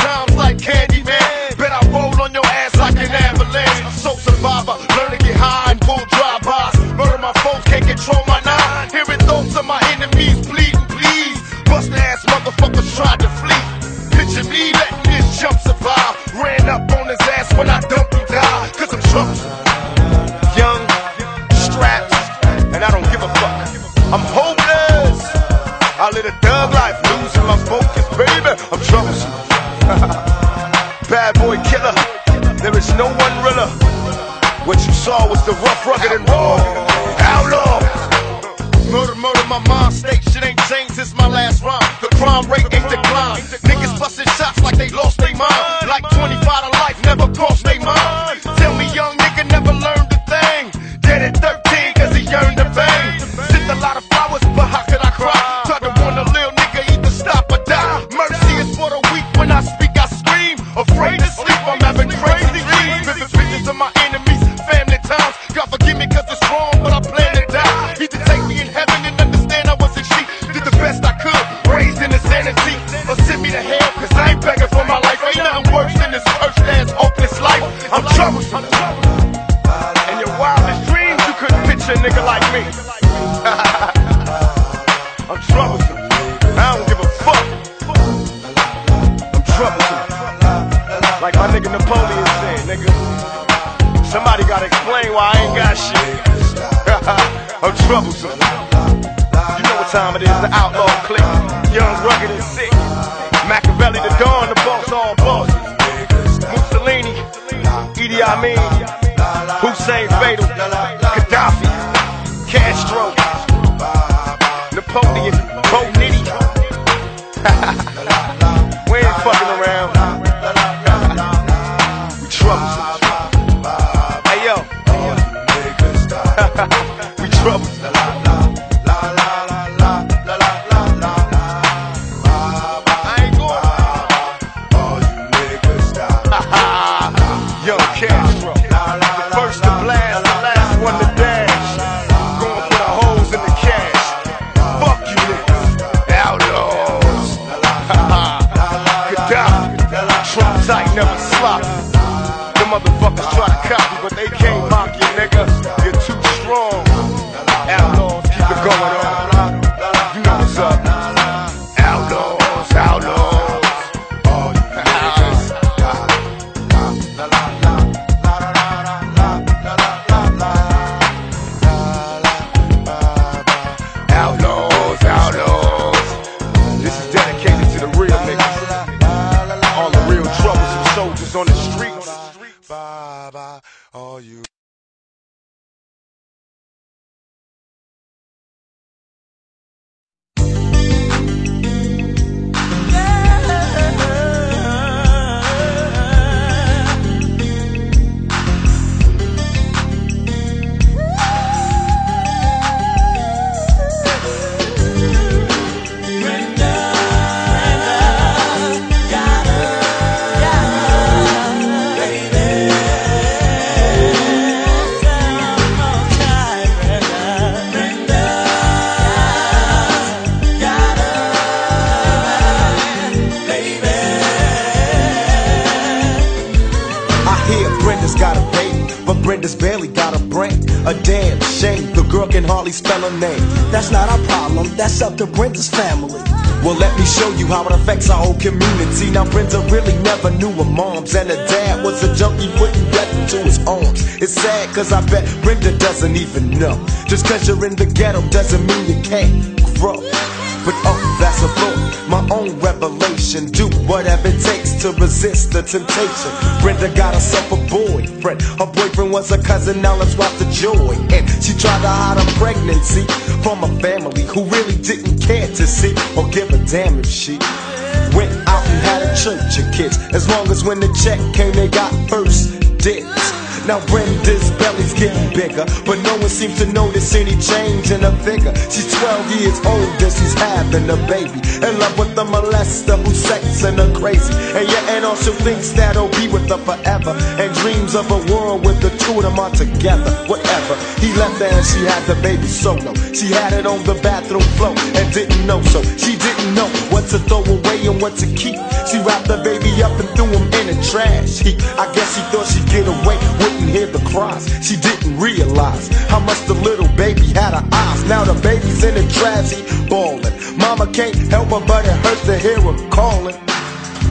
Brenda's family. Well, let me show you how it affects our whole community. Now, Brenda really never knew her moms, and her dad was a junkie putting death into his arms. It's sad, cause I bet Brenda doesn't even know. Just cause you're in the ghetto doesn't mean you can't grow. But oh, that's a thought, my own revelation. Do whatever it takes to resist the temptation. Brenda got herself a boyfriend. Her boyfriend was a cousin, now let's watch the joy. And she tried to hide her pregnancy from a family who really didn't care to see or give a damn if she went out and had a church of kids. As long as when the check came, they got first dibs. Now Brenda's belly's getting bigger, but no one seems to notice any change in her figure. She's 12 years old and she's having a baby. In love with the molester who's sexing her crazy. And your and also thinks that he'll be with her forever. And dreams of a world with the two of them are together. Whatever. He left her and she had the baby solo. She had it on the bathroom floor and didn't know so. She didn't know what to throw away and what to keep. She wrapped the baby up and threw him in the trash heap. I guess she thought she'd get away, wouldn't hear the cries. She didn't realize how much the little baby had her eyes. Now the baby's in the trash heap, bawling. Mama can't help her, but it hurts to hear her calling.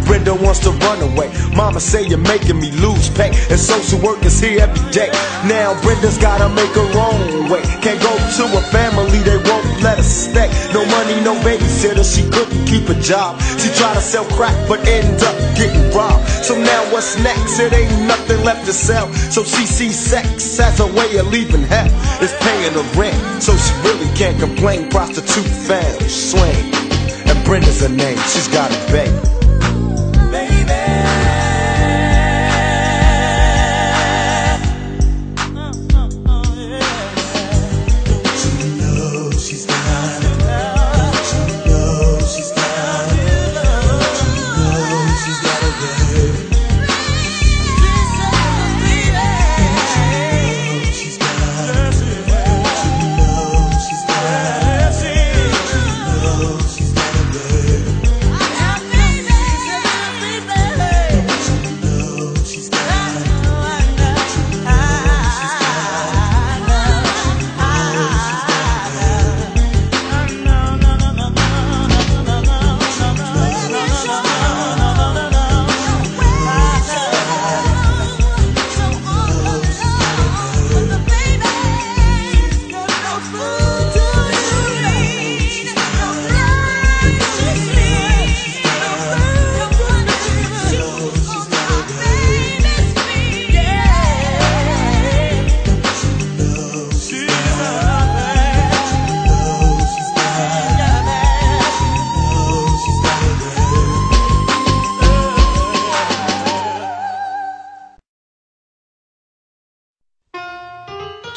Brenda wants to run away. Mama say you're making me lose pay. And social work is here every day. Now Brenda's gotta make her own way. Can't go to a family, they won't let her stay. No money, no babysitter, she couldn't keep a job. She tried to sell crack, but ended up getting robbed. So now what's next? It ain't nothing left to sell. So she sees sex as a way of leaving hell. It's paying the rent, so she really can't complain. Prostitute fam, swing. And Brenda's her name, she's got a baby.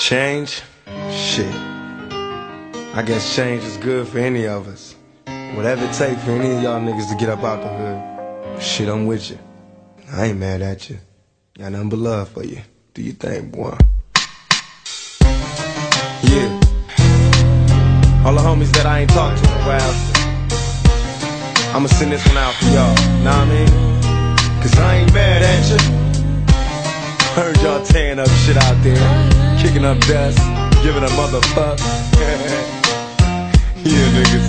Change? Shit. I guess change is good for any of us. Whatever it takes for any of y'all niggas to get up out the hood. Shit, I'm with you. I ain't mad at you. Got nothing but love for you. Do you think, boy? Yeah. All the homies that I ain't talked to in a while. I'ma send this one out for y'all. Know what I mean? Cause I ain't mad at you. Heard y'all tearing up shit out there, kicking up dust, giving a motherfuck. yeah, niggas.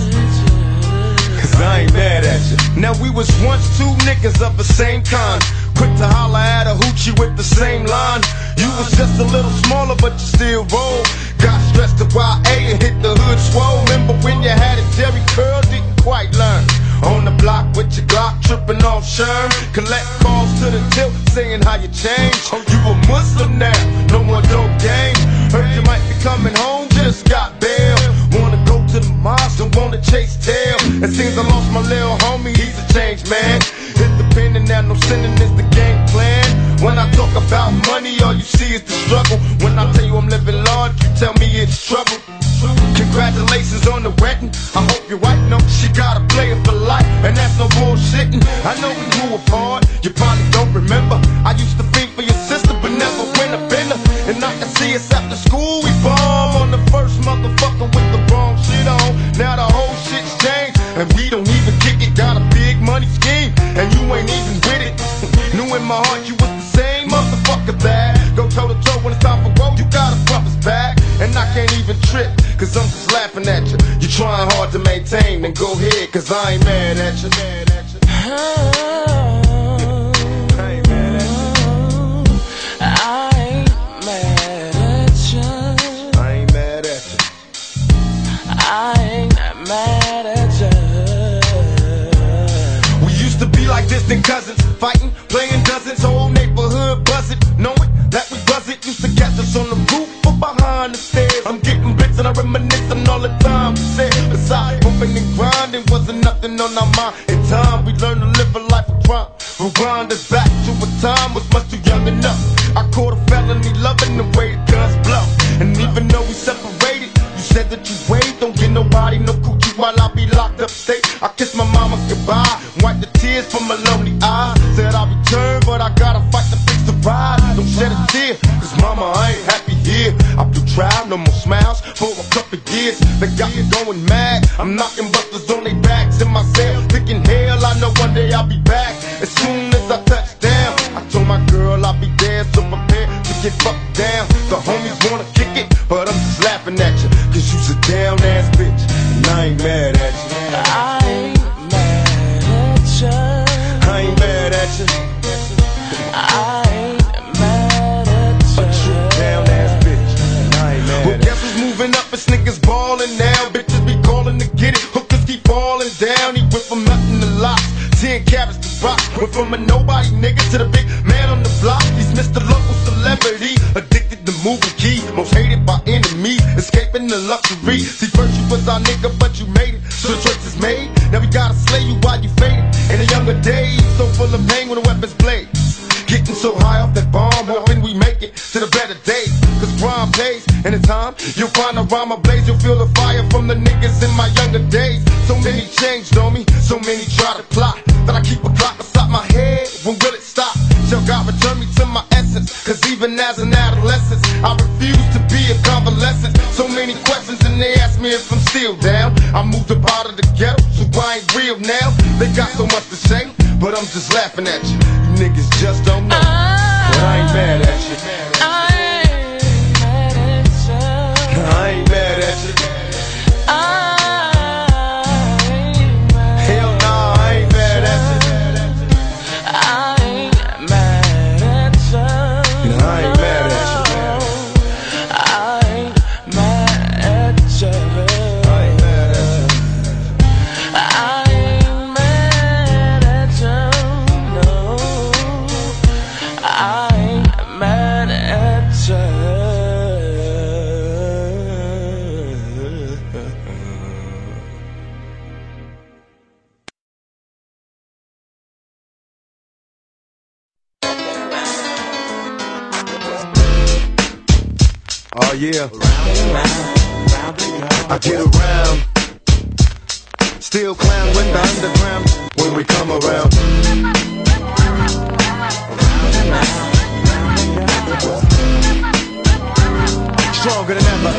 Cause I ain't mad at you. Now we was once two niggas of the same kind. Quick to holler at a hoochie with the same line. You was just a little smaller, but you still roll. Got stressed to YA and hit the hood swole. Remember when you had it, Jerry Curl didn't quite learn. On the block with your Glock, tripping off Sherm. Collect calls to the tilt, saying how you changed. Oh, you a Muslim now, no more dope game. Heard you might be coming home, just got bail. Wanna go to the mosque, don't wanna chase tail. It seems I lost my little homie, he's a changed man. Hit the pen and now no sinning is the game plan. When I talk about money, all you see is the struggle. When I tell you I'm living large, you tell me it's trouble. Congratulations on the wedding. I hope your wife knows she got a player for life, and that's no bullshitting. I know we grew apart. You probably don't remember. I used to think for your sister, but never went up in her. And I can see us after school. We bomb on the first motherfucker with the wrong shit on. Now the whole shit's changed, and we don't even kick it. Got a big money scheme, and you ain't even with it. Knew in my heart you can't even trip, cause I'm just laughing at you. You're trying hard to maintain, then go ahead, cause I ain't mad at you. Mad at you. I ain't mad at you. I ain't mad at you. I ain't mad at you. I ain't mad at you. We used to be like distant cousins, fighting, playing dozens, whole neighborhood buzzing, knowing that we buzz it. Used to catch us on the roof behind the stairs. I'm getting bits and I reminisce on all the time said. Besides, bumping and grinding wasn't nothing on our mind. In time, we learned to live a life of crime. Rewind us back to a time was much too young enough. I caught a felony loving the way the guns blow. And even though we separated, you said that you wait, don't get nobody no coochie while I be locked up state. I kiss my mama goodbye, wipe the tears from my lonely Trial, no more smiles for a couple years. They got me going mad. I'm knocking busters on their backs in my cell, thinking hell, I know one day I'll be back. As soon as I touch down, I told my girl I'll be there, so prepare to get fucked down. The homies wanna Went from a nobody nigga to the big man on the block. He's Mr. Local Celebrity. Addicted to moving key. Most hated by enemies. Escaping the luxury. See, first you was our nigga, but you made it. So the choice is made. Now we gotta slay you while you faded. In the younger days, so full of pain when the weapons blade. Getting so high off that bomb, hoping we make it to the better days. Cause crime pays, and in time, you'll find a rhyme ablaze. You'll feel the fire from the niggas in my younger days. So many changed on me, so many try to plot. Now. They got so much to say, but I'm just laughing at you. You niggas just don't know. But I ain't mad at you. Yeah. I get around. Still clown with the underground when we come around. Stronger than ever.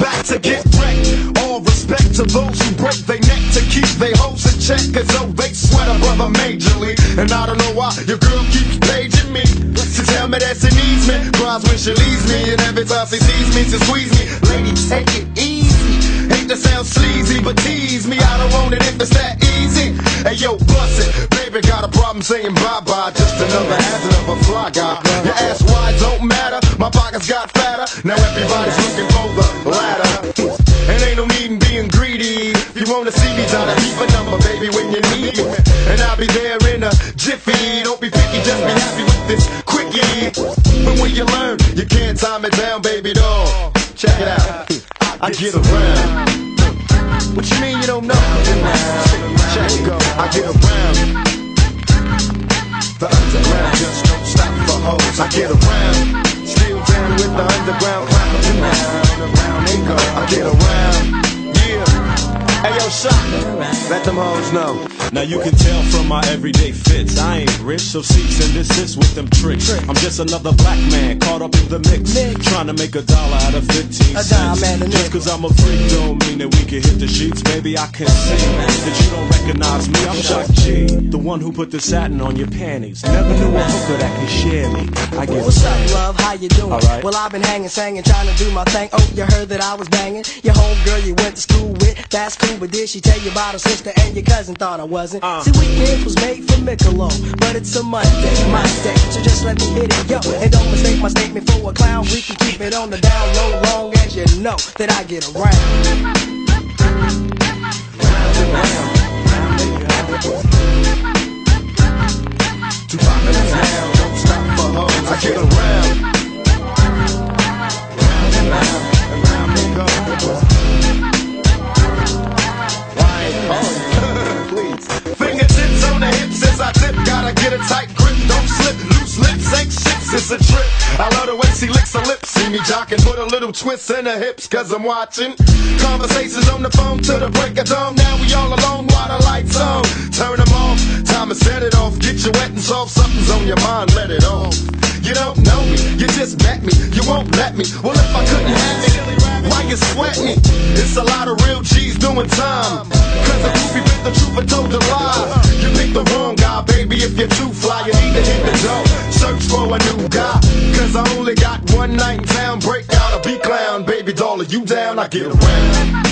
Back to get wrecked. All respect to those who break their neck to keep their hoes in check. Cause though they sweat a brother majorly. And I don't know why your girl keeps paging me. To tell me that she needs me. Cries when she leaves me. And every time she sees me, she squeeze me. Lady, take it easy. Hate to sound sleazy, but tease me. I don't want it if it's that easy. Hey yo, bust it. Baby got a problem saying bye bye. Just another hazard of a fly guy. Your ass wide don't matter. My pockets got fatter. Now everybody's looking for the quickie. But when you learn, you can't time it down, baby doll. Check it out. I get around. What you mean you don't know? Check it go. I get around. The underground just don't stop for hoes. I get around. Still down with the underground clowns. And go. I get around. Hey yo, shot. Let them hoes know. Now you can tell from my everyday fits. I ain't rich, so cease and desist with them tricks. I'm just another black man caught up in the mix. Trying to make a dollar out of 15 A cents. dime and a Just cause I'm a freak don't mean that we can hit the sheets. Baby, I can see that you don't recognize me. I'm Shock G, the one who put the satin on your panties. Never knew a hooker that could share me. I get What's up, love? How you doing? Alright. Well, I've been hanging, singing, trying to do my thing. Oh, you heard that I was banging. Your homegirl you went to school with, that's cool. But did she tell you about her sister and your cousin? Thought I wasn't. Uh. See, weekend was made for Michelob, but it's a Monday, my day. So just let me hit it, yo. And don't mistake my statement for a clown. We can keep it on the down low, long as you know that I get around. Tupac in the town, don't stop for hoes. I get around. Round and round, and round they go. Get a tight grip. Don't slip. Loose lips ain't ships. It's a trip. I love the way she licks her lips. See me jocking. Put a little twist in her hips. Cause I'm watching. Conversations on the phone to the break of dawn. Now we all alone while the lights on. Turn them off. Time to set it off. Get you wet and soft. Something's on your mind. Let it off. You don't know me. You just met me. You won't let me. Well, if I couldn't have it, why you sweat me? It's a lot of real G's doing time. Cause the groupie picked the truth and told the lie. You picked the wrong guy, baby. If you're too fly, you need to hit the door. Search for a new guy. Cause I only got one night in town. Break out a B clown, baby doll. Are you down? I get around.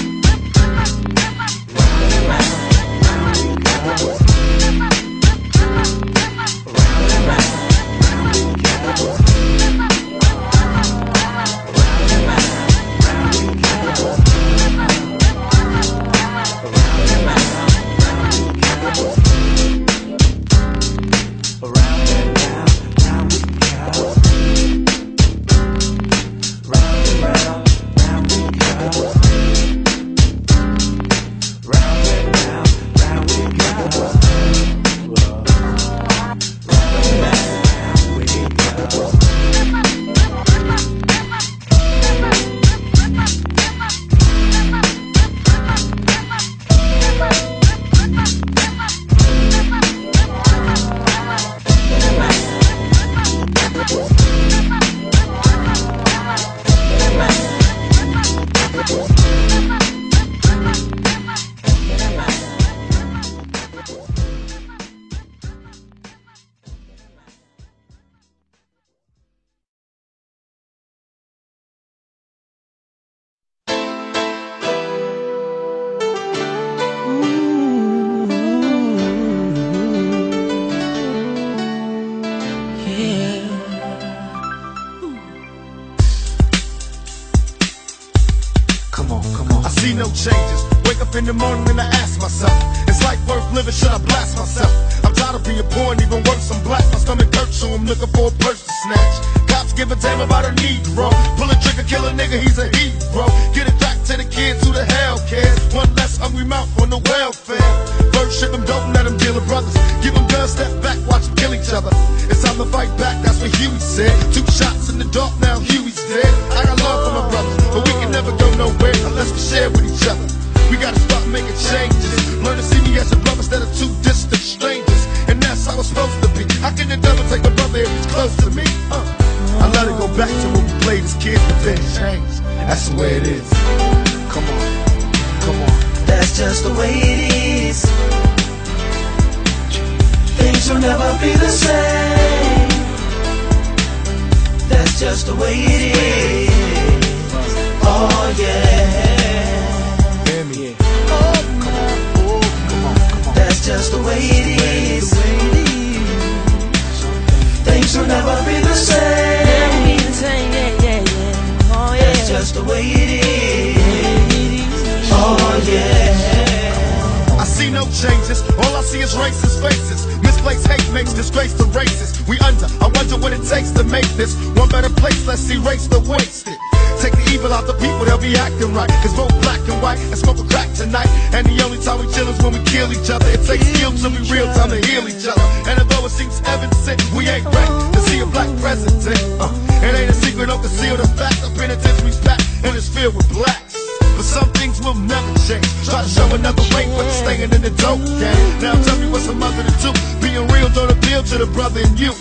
Try to show another way, but you're staying in the dope game. Now tell me what's a mother to do. Being real don't appeal to the brother in you.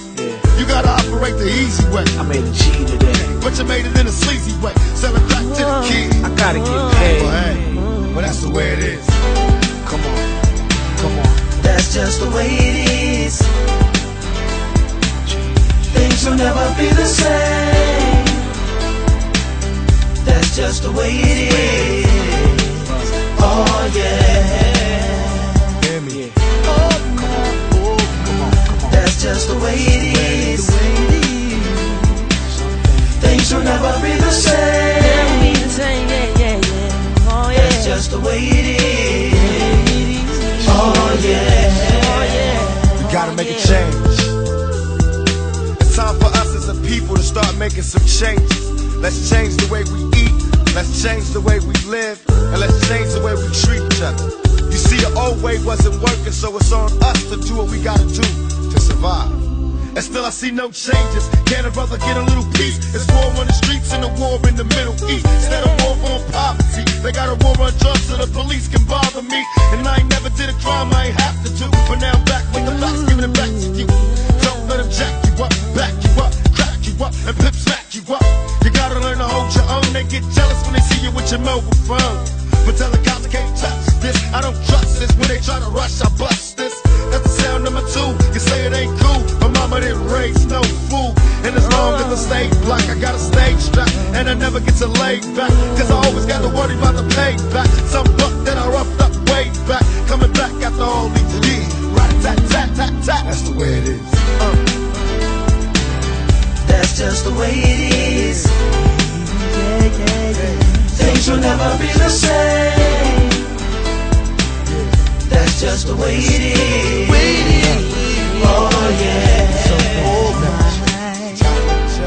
You gotta operate the easy way. I made a G today. But you made it in a sleazy way. Sell it back to the kids. I gotta get paid. Well, hey, well, that's the way it is. Come on, come on. That's just the way it is. Things will never be the same. That's just the way it is. Oh yeah. Hear me. That's just the way it is. Things will never be the same. That's just the way it is. Oh yeah. Gotta make a change. It's time for us as a people to start making some changes. Let's change the way we eat, let's change the way we live, and let's change the way we treat each other. You see, the old way wasn't working, so it's on us to do what we gotta do to survive. And still I see no changes. Can a brother get a little peace? It's war on the streets and a war in the Middle East. Instead of war on poverty, they got a war on drugs so the police can bother me. And I ain't never did a crime I ain't have to do. But now I'm back with the facts, giving it back to you. Don't let them jack you up, back you up, you up, and pip smack you up. You gotta learn to hold your own. They get jealous when they see you with your mobile phone. But tell the cops I can't touch this. I don't trust this. When they try to rush, I bust this. That's the sound number two. You say it ain't cool. My mama didn't raise no fool. And as long as I stay black, I got a stage strap. And I never get to lay back. Cause I always got to worry about the payback. Some buck that I roughed up way back. Coming back after all these years. Right, tat, tat, tat, tat. That's the way it is. Uh. That's just the way it is. Things will never be the same. That's just the way it is. Oh yeah.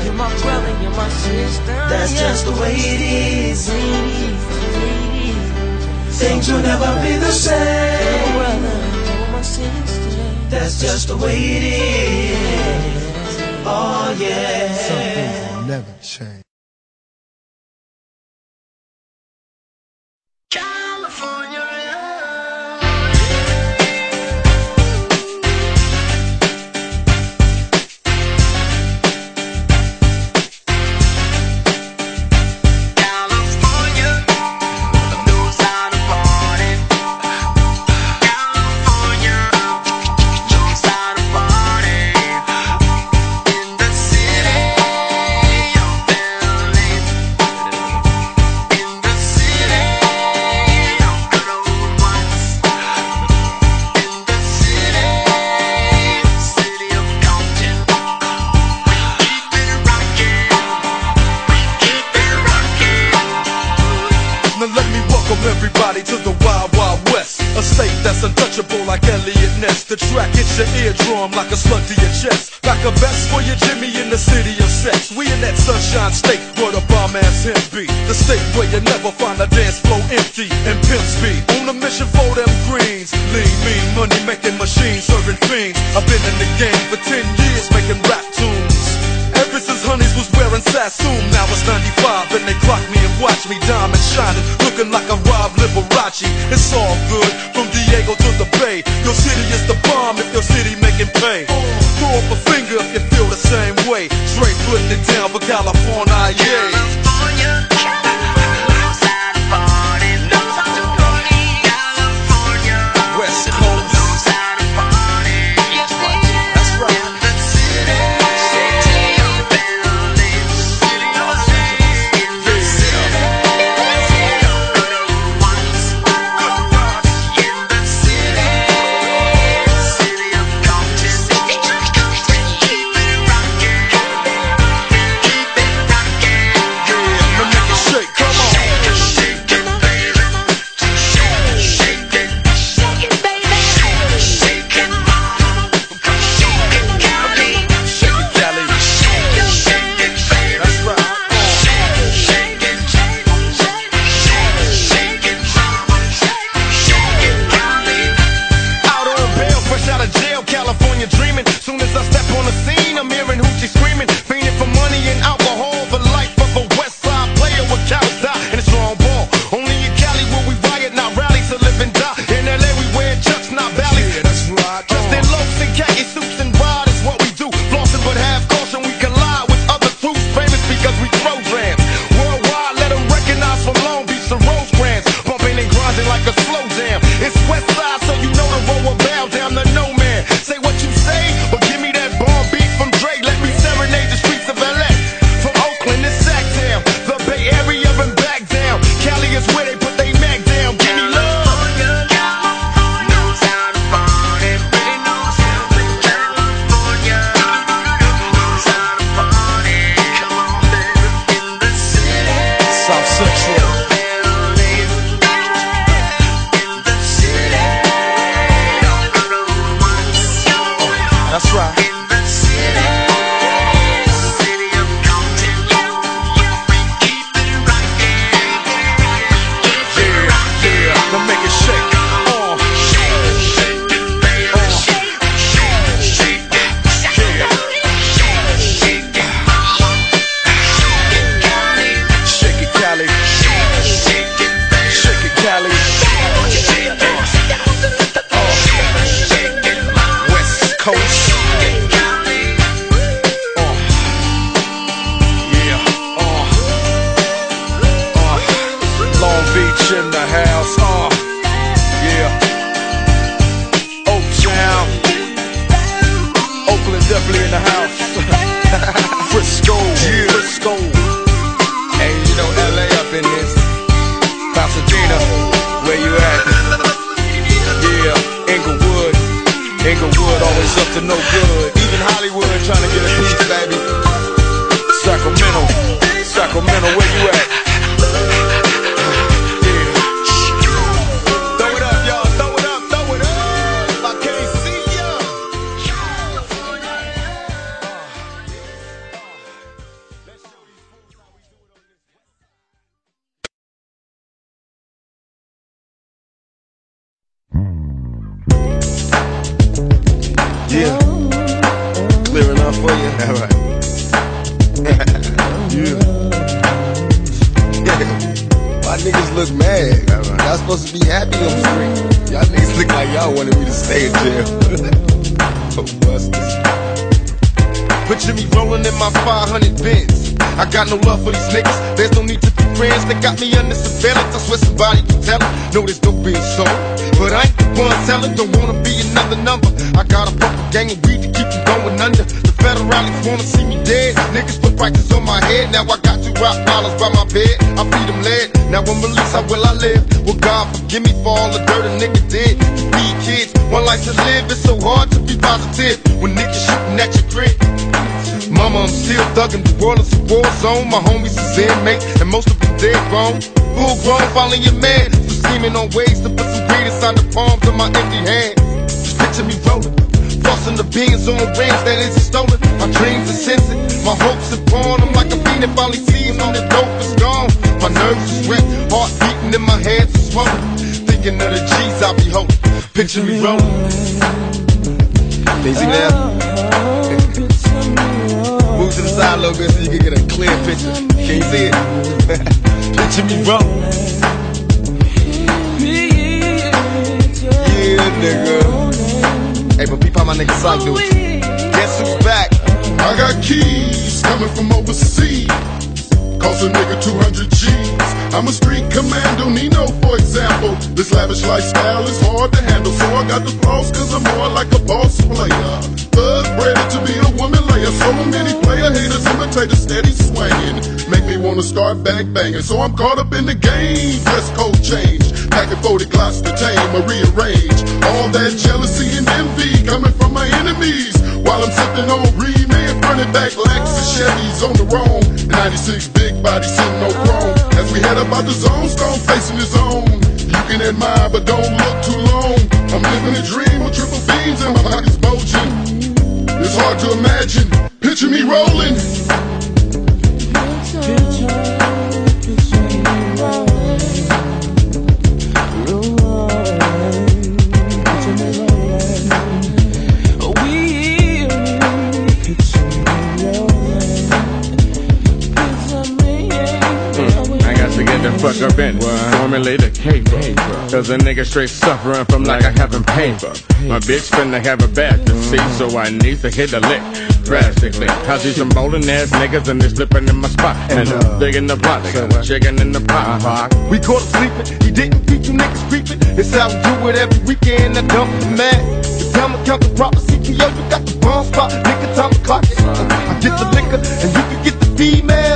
You're my brother, you're my sister. That's just the way it is. Things will never be the same. That's just the way it is. Oh yeah. Some things will never change. A state that's untouchable like Elliot Ness. The track hits your eardrum like a slug to your chest. Like a vest for your Jimmy in the city of sex. We in that sunshine state where the bomb ass him be. The state where you never find a dance floor empty and pimp speed. On a mission for them greens. Lean, mean, money making machines serving fiends. I've been in the game for 10 years making rap tunes. Sassoon, now it's 95 and they clock me and watch me diamond shining, looking like a Rob Liberace. It's all good from Diego to the Bay. Your city is the bomb if your city making pay. Throw up a finger if you feel the same way. Straight putting it down for California, yeah. Look mad? Y'all supposed to be happy on the street. Y'all niggas look like y'all wanted me to stay in jail. oh. Picture me rolling in my 500 bins. I got no love for these niggas. There's no need to be friends. They got me under surveillance. I swear somebody can tell it. No, there's no being sold. But I ain't the one selling. Don't wanna be another number. I got a proper gang of weed to keep me going under. The federalists wanna see me dead. Niggas put prices on my head. Now I got two rock dollars by my bed. I feed them lead. Now I'm released. How will I live? Well, God forgive me for all the dirt a nigga did. To feed kids. One life to live. It's so hard to be positive when niggas shooting at your crib. Mama, I'm still thugging. The world is a war zone. My homies is inmates, and most of them dead grown. Full grown, following your man. For scheming on ways to put some weed inside the palms of my empty hands. Just picture me rolling. Flossing the beans on rings that isn't stolen. My dreams are sensing. My hopes are born. I'm like a fiend finally sees on the dope is gone. My nerves. Heart beating in my head is swollen. Thinking of the G's I be holding. Picture me rolling. Easy now. Move to the side a little bit so you can get a clear picture. Can you see it? picture me rolling. Yeah, nigga. Hey, but peep how my nigga Psych do it. Guess who's back? I got keys coming from overseas. Cost a nigga 200 G's. I'm a street commando, Nino, for example. This lavish lifestyle is hard to handle, so I got the flaws, cause I'm more like a boss player. Thug bred to be a woman layer. So many player haters imitate a steady swinging. Make me wanna start back banging. So I'm caught up in the game. Dress code change. Packing 40 glocks to tame or rearrange. All that jealousy and envy coming from my enemies. While I'm sipping on remade, running back Lexus Chevys on the roam. 96 big body sitting on chrome. As we head up out the zone, stone facing the zone. You can admire, but don't look too long. I'm living a dream with triple beams and my pockets bulging. It's hard to imagine. Picture me rolling. Got to get the fuck up in it. Formulate a caper. Cause a nigga straight suffering from like I haven't paper. My bitch finna have a bath to see, so I need to hit a lick. Drastically. I see some bowling ass niggas and they slipping in my spot. And uh, big in the pot, chicken in the pot. We caught him sleeping. He didn't beat you niggas creeping. It's how we do it every weekend. I dump the man. The time I count the proper CPO, you got the wrong spot. Nigga, time to clock it. I get the liquor and you can get the female.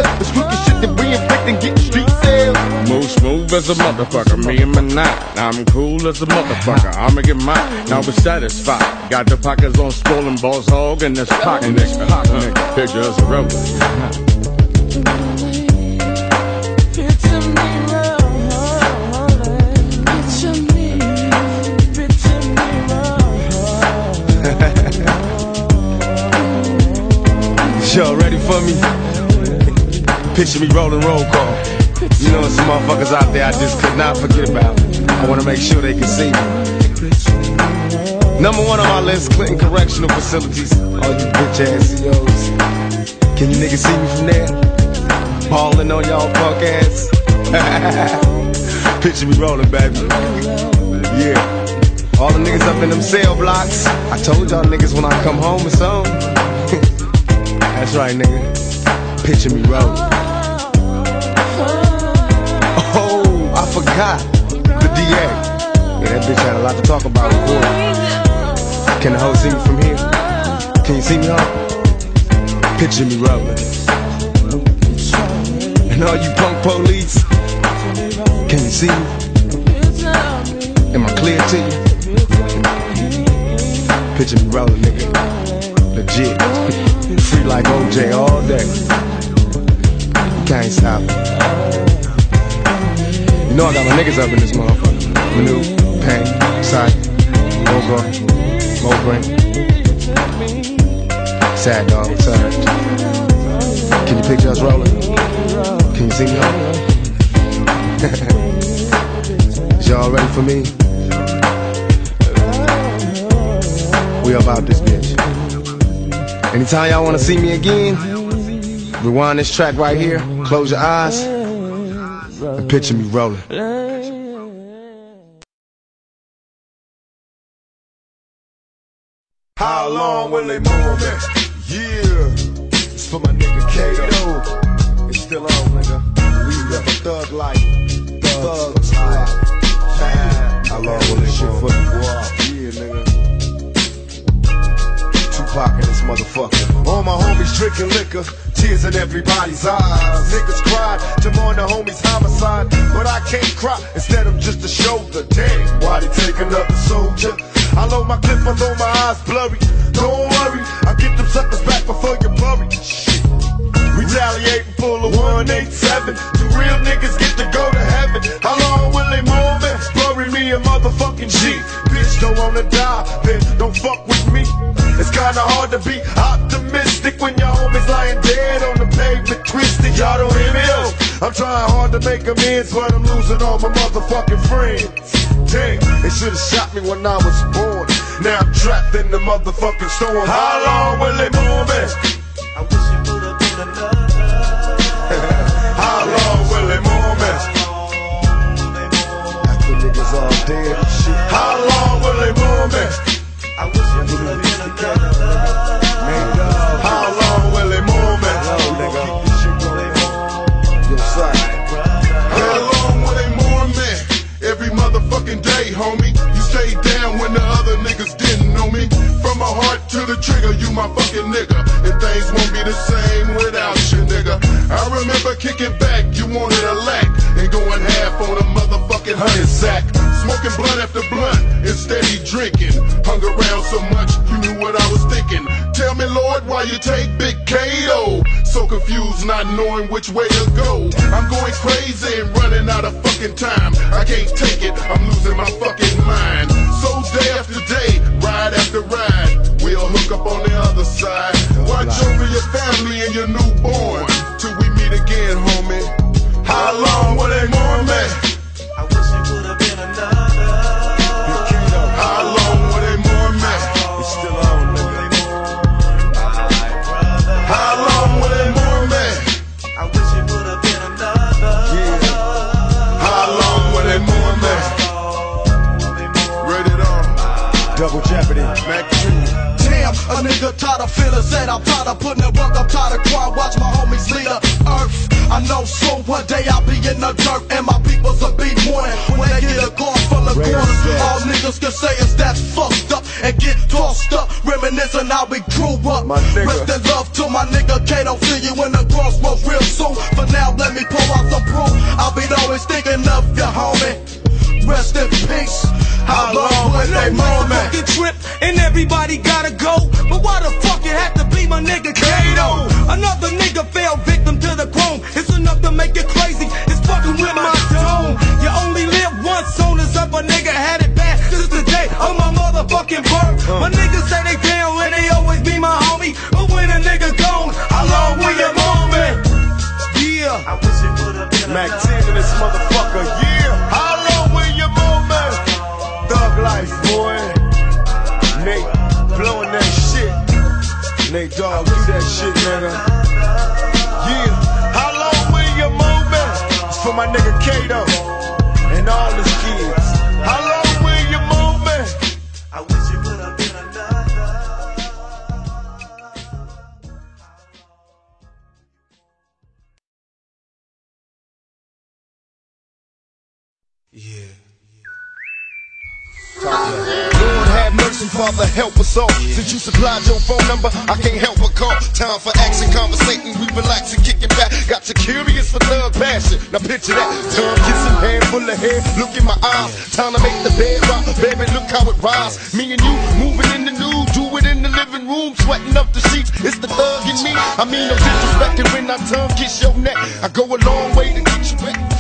Smooth as a motherfucker, me and my nine. I'm cool as a motherfucker, I'ma get mine. Now we're satisfied. Got the pockets on swollen balls hog and this pocket nigga. Nigga, Pictures of road. Y'all ready for me? Picture me rolling roll call. You know, some motherfuckers out there I just could not forget about. I wanna make sure they can see me. Number one on my list, Clinton Correctional Facilities. All you bitch ass CEOs. Can you niggas see me from there? Ballin' on y'all punk ass. Picture me rolling, baby. Yeah. All the niggas up in them cell blocks. I told y'all niggas when I come home it's on. That's right, nigga. Picture me rolling. Kai, the DA. Yeah, that bitch had a lot to talk about recording. Can the hoe see me from here? Can you see me, huh? Picture me rolling. And all you punk police, can you see me? Am I clear to you? Picture me rolling, nigga. Legit. Free like OJ all day. Can't stop. Know I got my niggas up in this motherfucker. Manu, Pain, Sight, Mogo, Mobrain. Sad dog, up? Can you picture us rolling? Can you see me? Is y'all ready for me? We about this bitch. Anytime y'all wanna see me again, rewind this track right here, close your eyes, picture me rolling. It, I'm losing my fucking mind. So day after day, ride after ride, we'll hook up on the other side. Watch over your family and your newborn till we meet again, homie. How a nigga tired of feeling sad. I'm tired of putting it work. I'm tired of crying. Watch my homies lead the earth. I know soon one day I'll be in the dirt and my peoples will be mourning when they get a car full of corners. All niggas can say is that's fucked up and get tossed up, reminiscing how we grew up. Rest in love to my nigga Kato. See you in the crossroads real soon. For now, let me pull out some proof. I'll be always thinking of you, homie. Rest in peace. How long will they mourn me? fucking trip and everybody gotta go. But why the fuck it had to be my nigga Kato? Another nigga fell victim to the chrome. It's enough to make it crazy. It's fucking with my dome. You only live once, soon as up a nigga had it bad. Since the day of my motherfucking birth. My niggas say they down and they always be my homie. But when a nigga gone, how long will you mourn me? Yeah. I wish it would have been Mac 10 in this motherfucker, shit, nigga. Yeah, how long will you move it? It's for my nigga Kato and all his kids. How long will you move? I wish you another. Yeah have mercy, Father, help us all. Since you supplied your phone number, I can't help but call. Time for action, conversating, we relaxing, kicking back. Got you curious for love, passion. Now picture that. Tongue kissing, hand full of hair. Look in my eyes. Time to make the bed rock. Baby, look how it rise. Me and you moving in the nude, do it in the living room, sweating up the sheets. It's the thug in me. I mean, I'm disrespecting when I tongue kiss your neck. I go a long way to get you back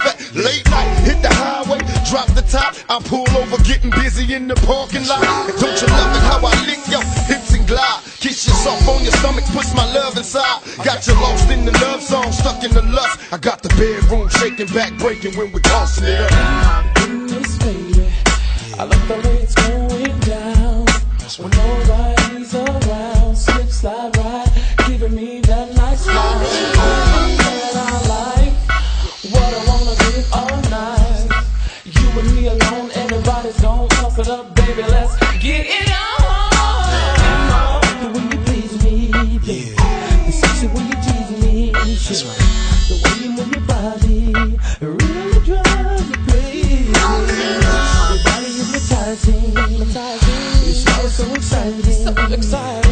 respect. Late night, hit the highway, drop the top. I pull over, getting busy in the parking lot. And don't you love it how I lick your hips and glide? Kiss yourself on your stomach, push my love inside. Got you lost in the love song, stuck in the lust. I got the bedroom shaking, back breaking when we're tossing it up. I love the way it's going down. When nobody's around, slip slide. excited, so excited.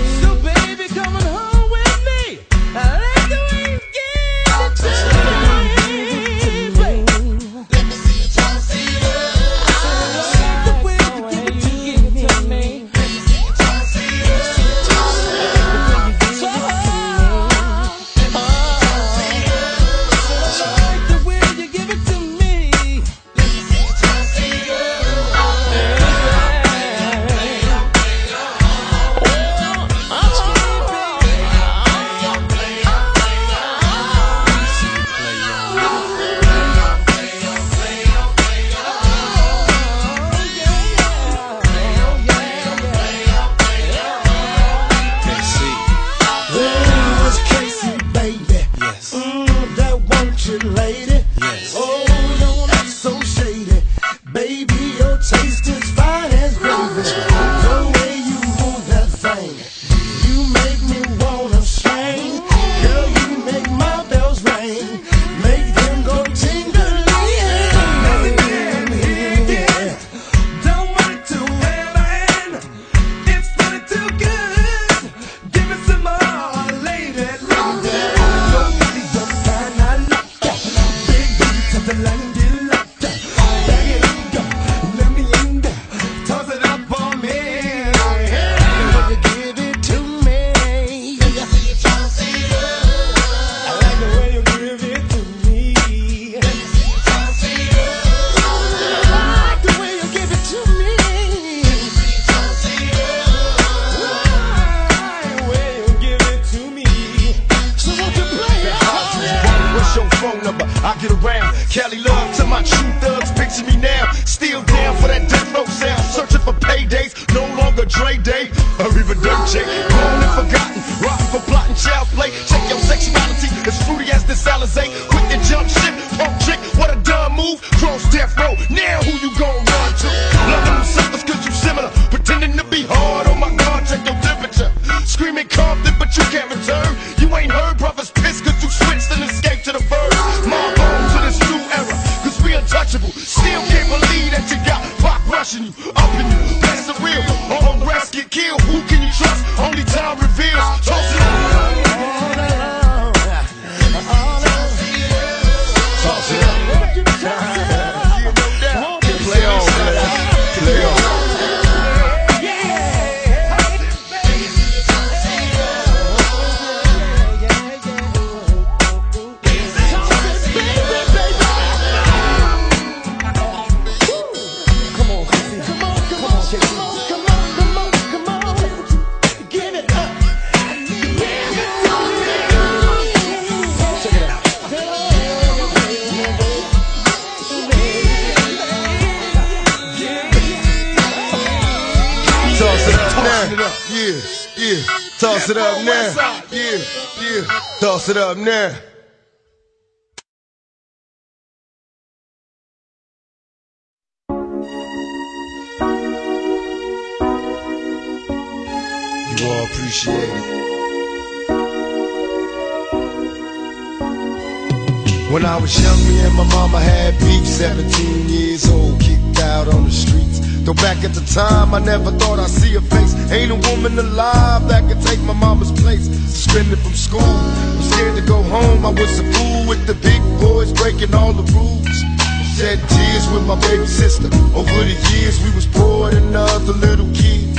Baby sister. Over the years, we was poor than other little kids.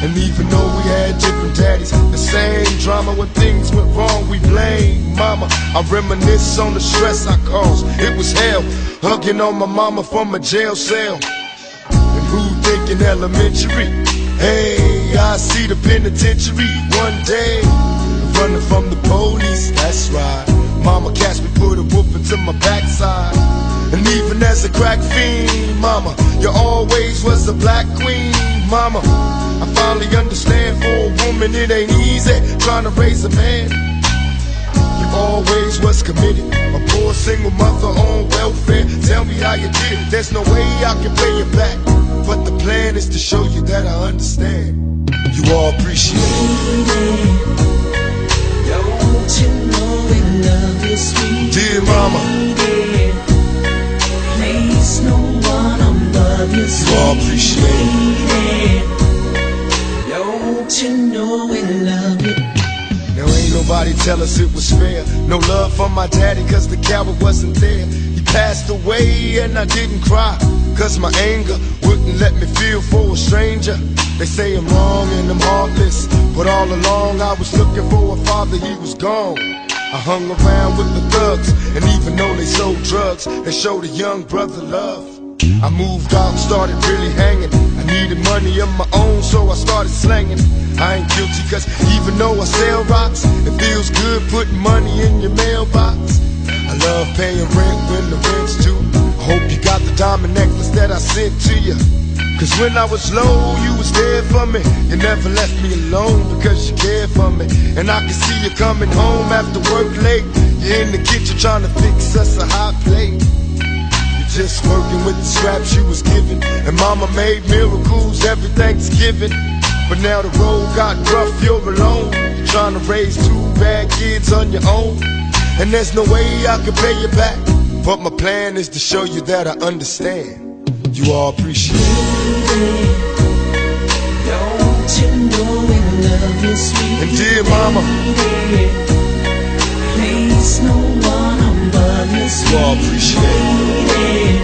And even though we had different daddies, the same drama when things went wrong, we blame mama. I reminisce on the stress I caused. It was hell, hugging on my mama from a jail cell. And who thinking elementary? Hey, I see the penitentiary one day. Running from the police, that's right. Mama catch me, put a whoop into my backside. And even as a crack fiend, mama, you always was a black queen, mama. I finally understand for a woman it ain't easy trying to raise a man. You always was committed, a poor single mother on welfare. Tell me how you did it. There's no way I can pay you back, but the plan is to show you that I understand. You all appreciate it. Don't you know we love you, sweet Dear mama. Lady? No one above you, You appreciate it. Don't you know we love you? Now ain't nobody tell us it was fair. No love for my daddy cause the coward wasn't there. He passed away and I didn't cry. Cause my anger wouldn't let me feel for a stranger. They say I'm wrong and I'm heartless. But all along I was looking for a father, he was gone. I hung around with the thugs, and even though they sold drugs, they showed a young brother love. I moved out and started really hanging. I needed money of my own, so I started slanging. I ain't guilty, cause even though I sell rocks, it feels good putting money in your mailbox. I love paying rent when the rent's due. I hope you got the diamond necklace that I sent to you. Cause when I was low, you was there for me. You never left me alone because you cared for me. And I can see you coming home after work late. You're in the kitchen trying to fix us a hot plate. You're just working with the scraps you was given. And mama made miracles every Thanksgiving. But now the road got rough, you're alone. You're trying to raise two bad kids on your own. And there's no way I can pay you back. But my plan is to show you that I understand. You all appreciate it. Don't you know we love you, sweet And dear mama, Place no one above you, all appreciate it.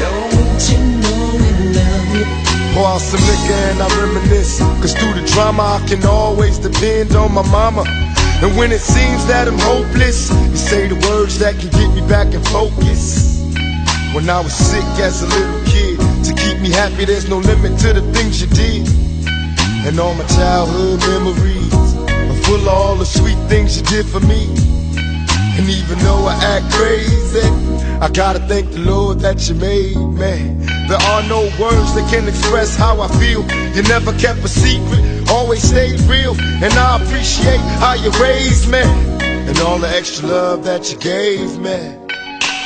Don't you know we love you? Pour out some liquor and I reminisce. Cause through the drama, I can always depend on my mama. And when it seems that I'm hopeless, you say the words that can get me back in focus. When I was sick as a little kid, to keep me happy, there's no limit to the things you did. And all my childhood memories are full of all the sweet things you did for me. And even though I act crazy, I gotta thank the Lord that you made me. There are no words that can express how I feel. You never kept a secret, always stayed real. And I appreciate how you raised me. And all the extra love that you gave me.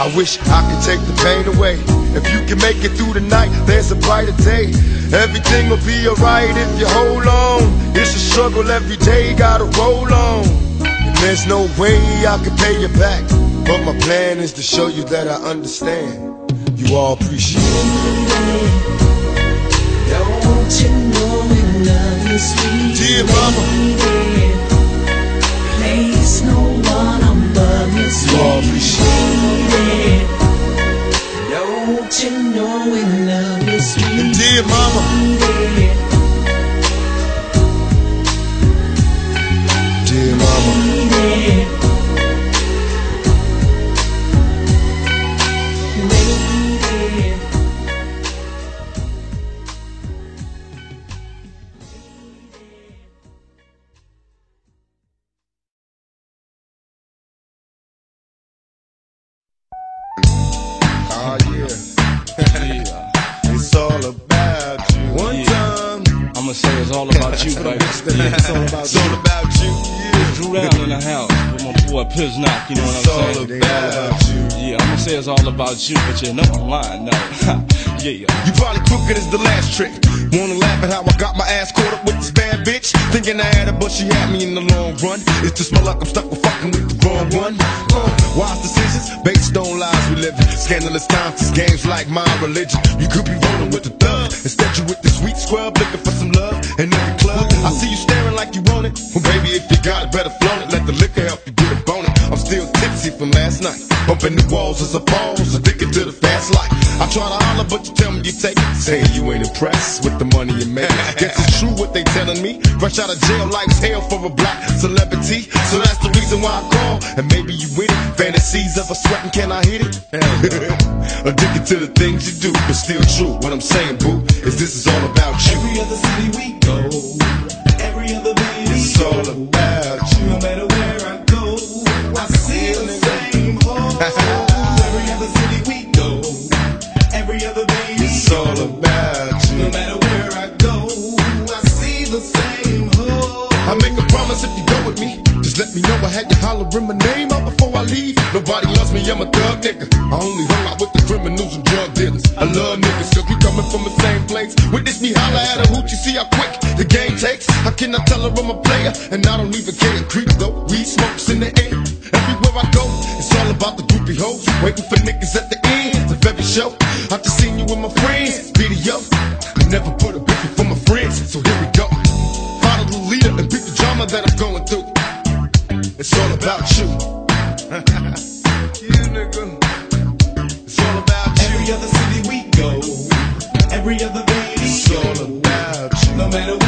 I wish I could take the pain away. If you can make it through the night, there's a brighter day. Everything will be alright if you hold on. It's a struggle every day, gotta roll on. And there's no way I can pay you back. But my plan is to show you that I understand. You all appreciate it. Don't you know we love you, sweet Dear mama. About you, but you know I'm lying, no. yeah. You probably crooked as the last trick. Wanna laugh at how I got my ass caught up with this bad bitch? Thinking I had her, but she had me in the long run. It's just my luck, I'm stuck with fucking with the wrong one. Uh, wise decisions based on lies we live in. Scandalous times, this game's like my religion. You could be rolling with the thug. Instead, you with the sweet scrub looking for some love in every club. I see you staring like you want it. Well, baby, if you got it, better flaunt it. Let the liquor help you from last night. Bumping the walls as a pause, addicted to the fast life. I try to holler, but you tell me you take it. Say you ain't impressed with the money you make. Guess it's true what they telling me. Fresh out of jail, life's hell for a black celebrity. So that's the reason why I call. And maybe you with it. Fantasies of a sweating, can I hit it? Addicted to the things you do, but still true. What I'm saying, boo, is this is all about you. Every other city we go, hollering my name out before I leave. Nobody loves me, I'm a thug nigga. I only hung out with the criminals and drug dealers. I love niggas, cause we coming from the same place. Witness me holler at a hoot, you see how quick the game takes. How can I tell her I'm a player? And I don't even care. Creep though, weed smokes in the air. Everywhere I go, it's all about the groupie hoes. Waiting for niggas at the end of every show. I just seen you with my friends, video. I never put a bitch before my friends, so here we go. Follow the leader and pick the drama that I'm going through. It's all about you. you nigga. It's all about you. Every other city we go, every other baby. It's all about you. No matter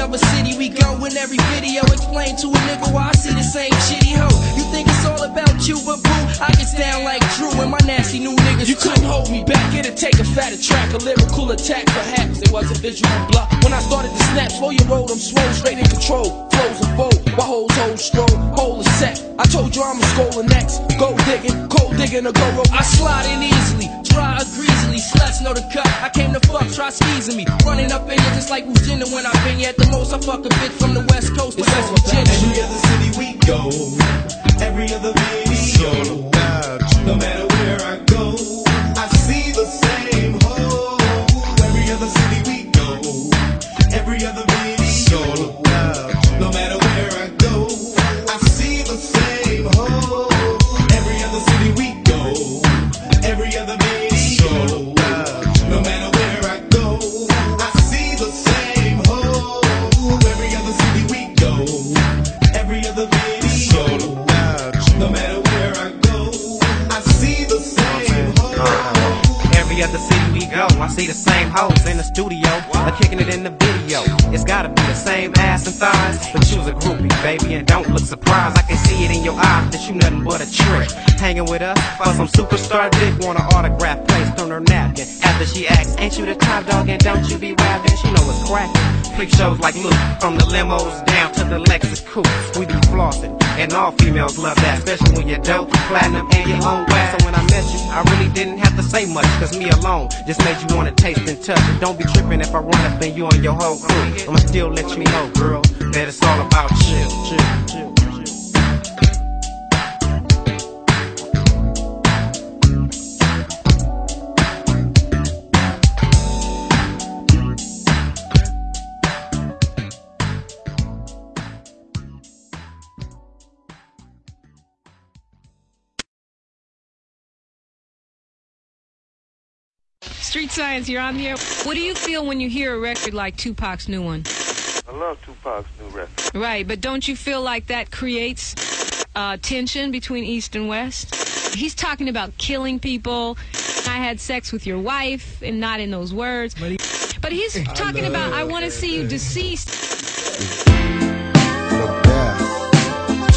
Every other city we go in every video explain to a nigga why I see the same shitty hoe. You think it's all about you, but boo, I get down like Drew and my nasty new niggas. You couldn't hold me back, it'd take a fatter track, a lyrical attack. Perhaps it was a visual block. When I started to snap, slow your roll, I'm swole, straight in control. Flows and fold, while hoes hold strong, hole is set. I told you I'm a scholar next. Go digging, cold digging, a go rope. I slide in easily, dry or greasily. Sluts know the cut. I came to fuck, try squeezing me. Running up in you just like Virginia when I've been here. At the most, I fuck a bitch from the west coast, but West Virginia. Every other city we go, every other baby. Freak shows like Luke, from the limos down to the Lexus coupe. We be flossing, and all females love that, especially when you're dope, platinum, and your own wax. So when I met you, I really didn't have to say much, cause me alone just made you wanna taste and touch. And don't be tripping if I run up in you and your whole crew. I'ma still let you know, girl, that it's all about chill, chill, chill. Street Science, you're on the air. What do you feel when you hear a record like Tupac's new one? I love Tupac's new record. Right, but don't you feel like that creates uh, tension between East and West? He's talking about killing people. I had sex with your wife, and not in those words. But he's talking about, I want to see you deceased. To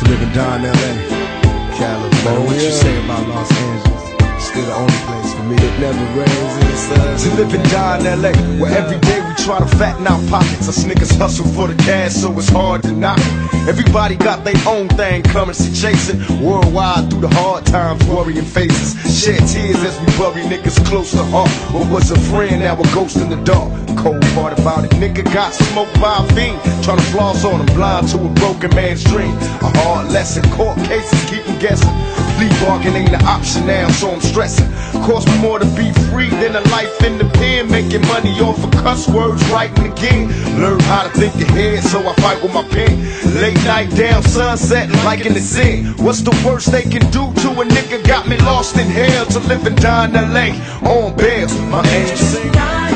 live and die in LA. California. What you say about Los Angeles? Still the only place for me. that never rains in the sun. To live and die in LA, where every day we try to fatten our pockets. Us niggas hustle for the cash, so it's hard to knock it. Everybody got their own thing, coming, currency chasing. Worldwide through the hard times, worrying faces. Shed tears as we bury niggas close to heart. What was a friend, now a ghost in the dark. Cold part about it, nigga got smoked by a fiend. Trying to floss on him, blind to a broken man's dream. A hard lesson, court cases keep him guessing. Plea bargain ain't an option now, so I'm stressing. Cost me more to be free than a life in the pen. Making money off of cuss words, writing again. Learn how to think ahead, so I fight with my pen. Late night down, sunset, like in the zen. What's the worst they can do to a nigga? Got me lost in hell to live and die in LA. On bail, my angel.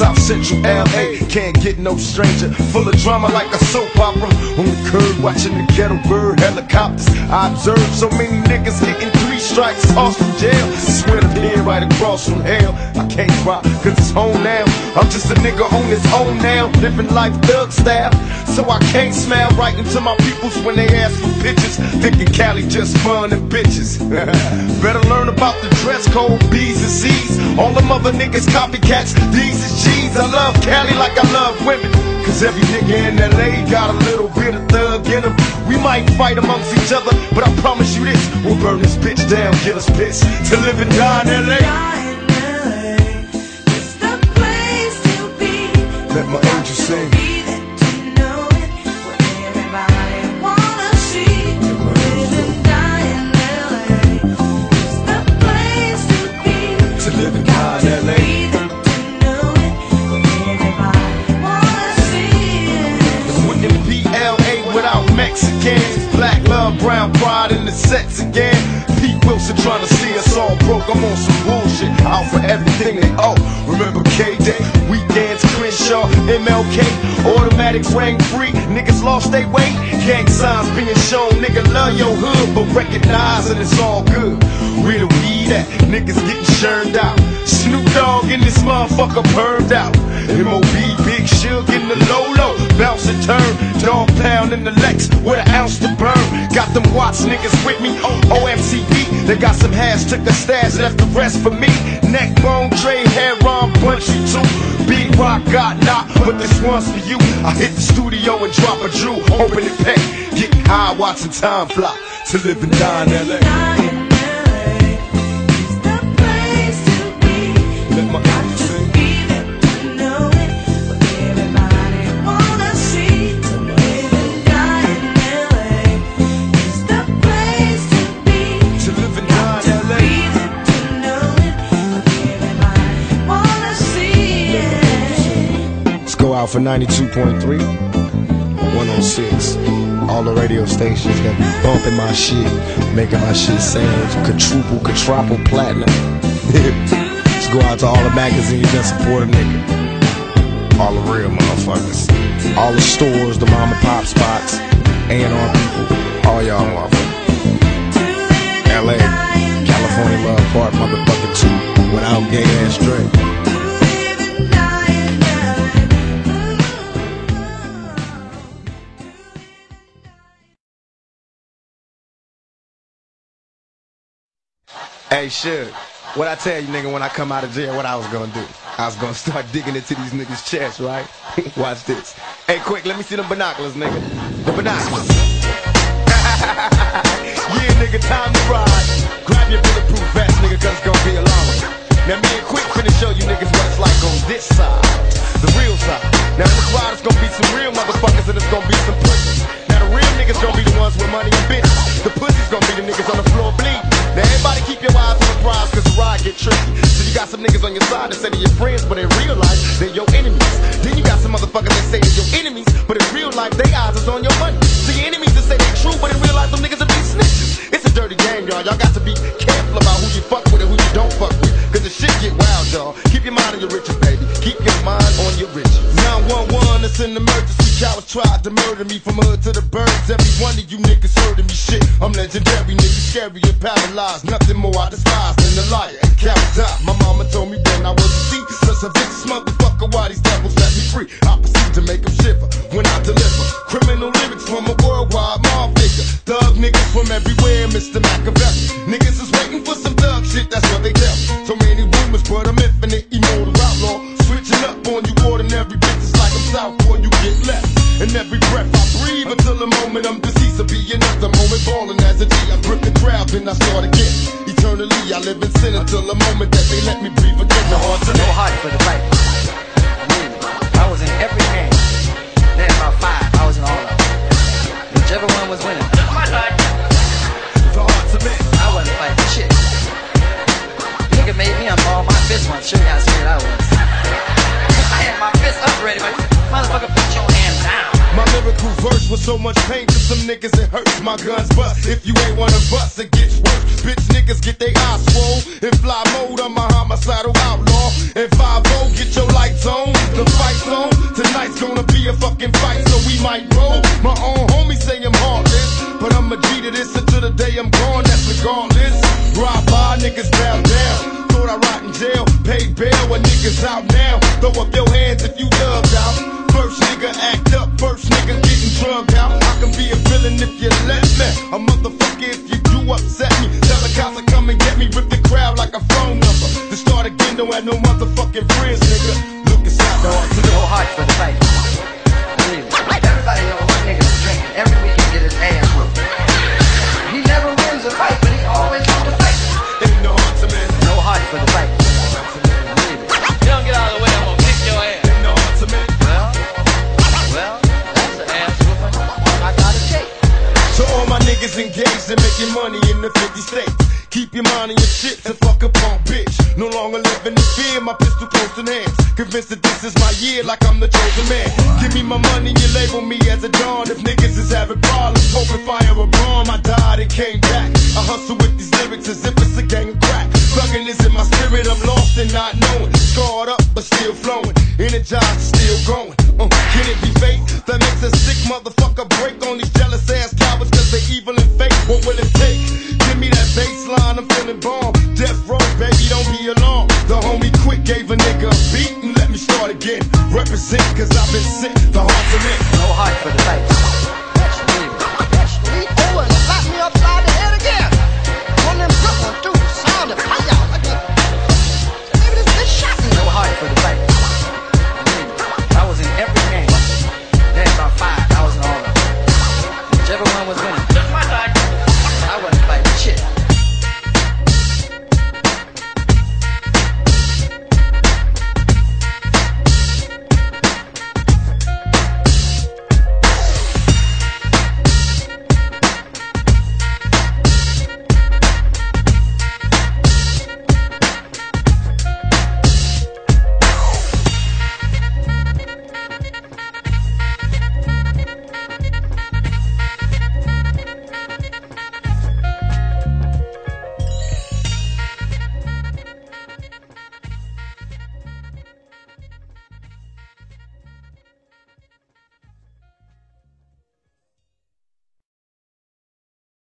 South Central LA can't get no stranger. Full of drama like a soap opera. On the curb watching the ghetto bird helicopters. I observe so many niggas getting three strikes off from jail. Swear to pin right across from hell. I can't cry cause it's home now. I'm just a nigga on his own now. Living life thug style. So I can't smile right into my peoples when they ask for pictures. Thinking Cali just fun and bitches. Better learn about the dress code, B's and C's. All them other niggas copycats, these is G's. I love Cali like I love women. Cause every nigga in LA got a little bit of thug in him. We might fight amongst each other, but I promise you this we'll burn this bitch down, get us pissed to live and die in LA. This the place to be Let my angel sing. Pride in the sets again. Pete Wilson trying to see us all broke. I'm on some bullshit. Out for everything they owe. Remember K Day, weekends, Crenshaw, MLK, automatics rang free. Niggas lost their weight. Gang signs being shown. Nigga love your hood, but recognize that it's all good. Where the weed at? Niggas getting churned out. Snoop Dogg in this motherfucker permed out. MOB, Big Syke in the low. Bounce and turn. Dogg Pound in the Lex with an ounce to burn. Got them Watts niggas with me. OFTB. They got some hash, took a stash, left the rest for me. Neck bone, trade, hair on, punch you too. Big rock got knocked, but this one's for you. I hit the studio and drop a Drew, open it pack. Getting high, watching time fly. To live and die in LA. Out for 92.3, 106. All the radio stations be bumping my shit, making my shit sound quadruple, quadruple platinum. Let's go out to all the magazines that support a nigga. All the real motherfuckers. All the stores, the mom and pop spots, A&R people, all y'all motherfuckers. LA, California Love Park, motherfucking two, without gay ass drink. Hey, Suge, what I tell you, nigga, when I come out of jail, what I was gonna do? I was gonna start digging into these niggas' chests, right? Watch this. Hey, Quik, let me see them binoculars, nigga. The binoculars. yeah, nigga, time to ride. Grab your bulletproof vest, nigga, cause it's gonna be a long one. Now, me and Quik finna show you niggas what it's like on this side, the real side. Now, this ride, it's gonna be some real motherfuckers and it's gonna be some pussies. Real niggas gonna be the ones with money and bitches. The pussies gonna be the niggas on the floor bleeding. Now, everybody keep your eyes on the prize cause the ride get tricky. So you got some niggas on your side that say they're your friends, but in real life, they're your enemies. Then you got some motherfuckers that say they're your enemies, but in real life, they eyes is on your money. So your enemies that say they true, but in real life, them niggas are be snitches. It's a dirty game, y'all. Y'all got to be careful about who you fuck with and who you don't fuck with. Cause the shit get wild, y'all. Keep your mind on your riches, baby. Keep your mind on your riches. 911, it's an emergency. Cowards tried to murder me from hood to the birds. Every one of you niggas heard of me shit. I'm legendary, nigga, scary and paralyzed. Nothing more I despise than a liar and die. My mama told me then I was a thief. Such a vicious motherfucker, why these devils let me free? I proceed to make them shiver when I deliver. Criminal lyrics from a worldwide mob figure. Thug niggas from everywhere, Mr. Machiavelli. Niggas is waiting for some thug shit, that's what they tell me. So many rumors, but I'm infinite, immortal outlaw. Switching up on you ordinary bitches like I'm south before you get left. And every breath I breathe until the moment I'm deceased will be another moment falling as a G. I grip the crowd, then I start again. Eternally, I live in sin until the moment that they let me breathe again. The heart to No heart for the fight. I was in every game. Then about five, I was in all of them. Whichever one was winning. The heart to man. I wasn't fighting shit. Nigga made me unball my fist once. Show you how scared I was. I had my fist up ready, but motherfucker, put your hand down. My lyrical verse was so much pain to some niggas it hurts. My guns bust. If you ain't wanna bust, it gets worse. Bitch niggas get they eyes swole. In fly mode, I'm a homicidal outlaw. And 5 get your lights on. The fight's on. Tonight's gonna be a fucking fight, so we might roll. My own homies say I'm heartless. But I'm a G to this until the day I'm gone, that's regardless. Ride by, niggas bow down. Thought I rot in jail, bail when niggas out now. Throw up your hands if you dubbed out. First nigga act up, first nigga getting drugged out. I can be a villain if you let me. A motherfucker if you do upset me. Tell the cops to come and get me, rip the crowd like a phone number. To start again, don't have no motherfucking friends, nigga. Look inside the heart No heart for the fight. Everybody nigga's drinking. Every week he get his ass in making money in the 50 states. Keep your mind on your shit and fuck a punk bitch. No longer living in fear, my pistol close in hands. Convinced that this is my year like I'm the chosen man. Give me my money, you label me as a don. If niggas is having problems, hope hoping fire a bomb, I died and came back. I hustle with these lyrics as if it's a gang of crack. Thugging is in my spirit, I'm lost and not knowing. Scarred up, but still flowing. Energized, still going. Uh, can it be fate that makes a sick motherfucker break on these jealous ass cowards evil and fake? What will it take? Give me that baseline, I'm feeling bomb. Death row, baby, don't be alarmed. The homie Quik gave a nigga a beat and let me start again. Represent cause I've been sent the heart to me. No heart for the fight.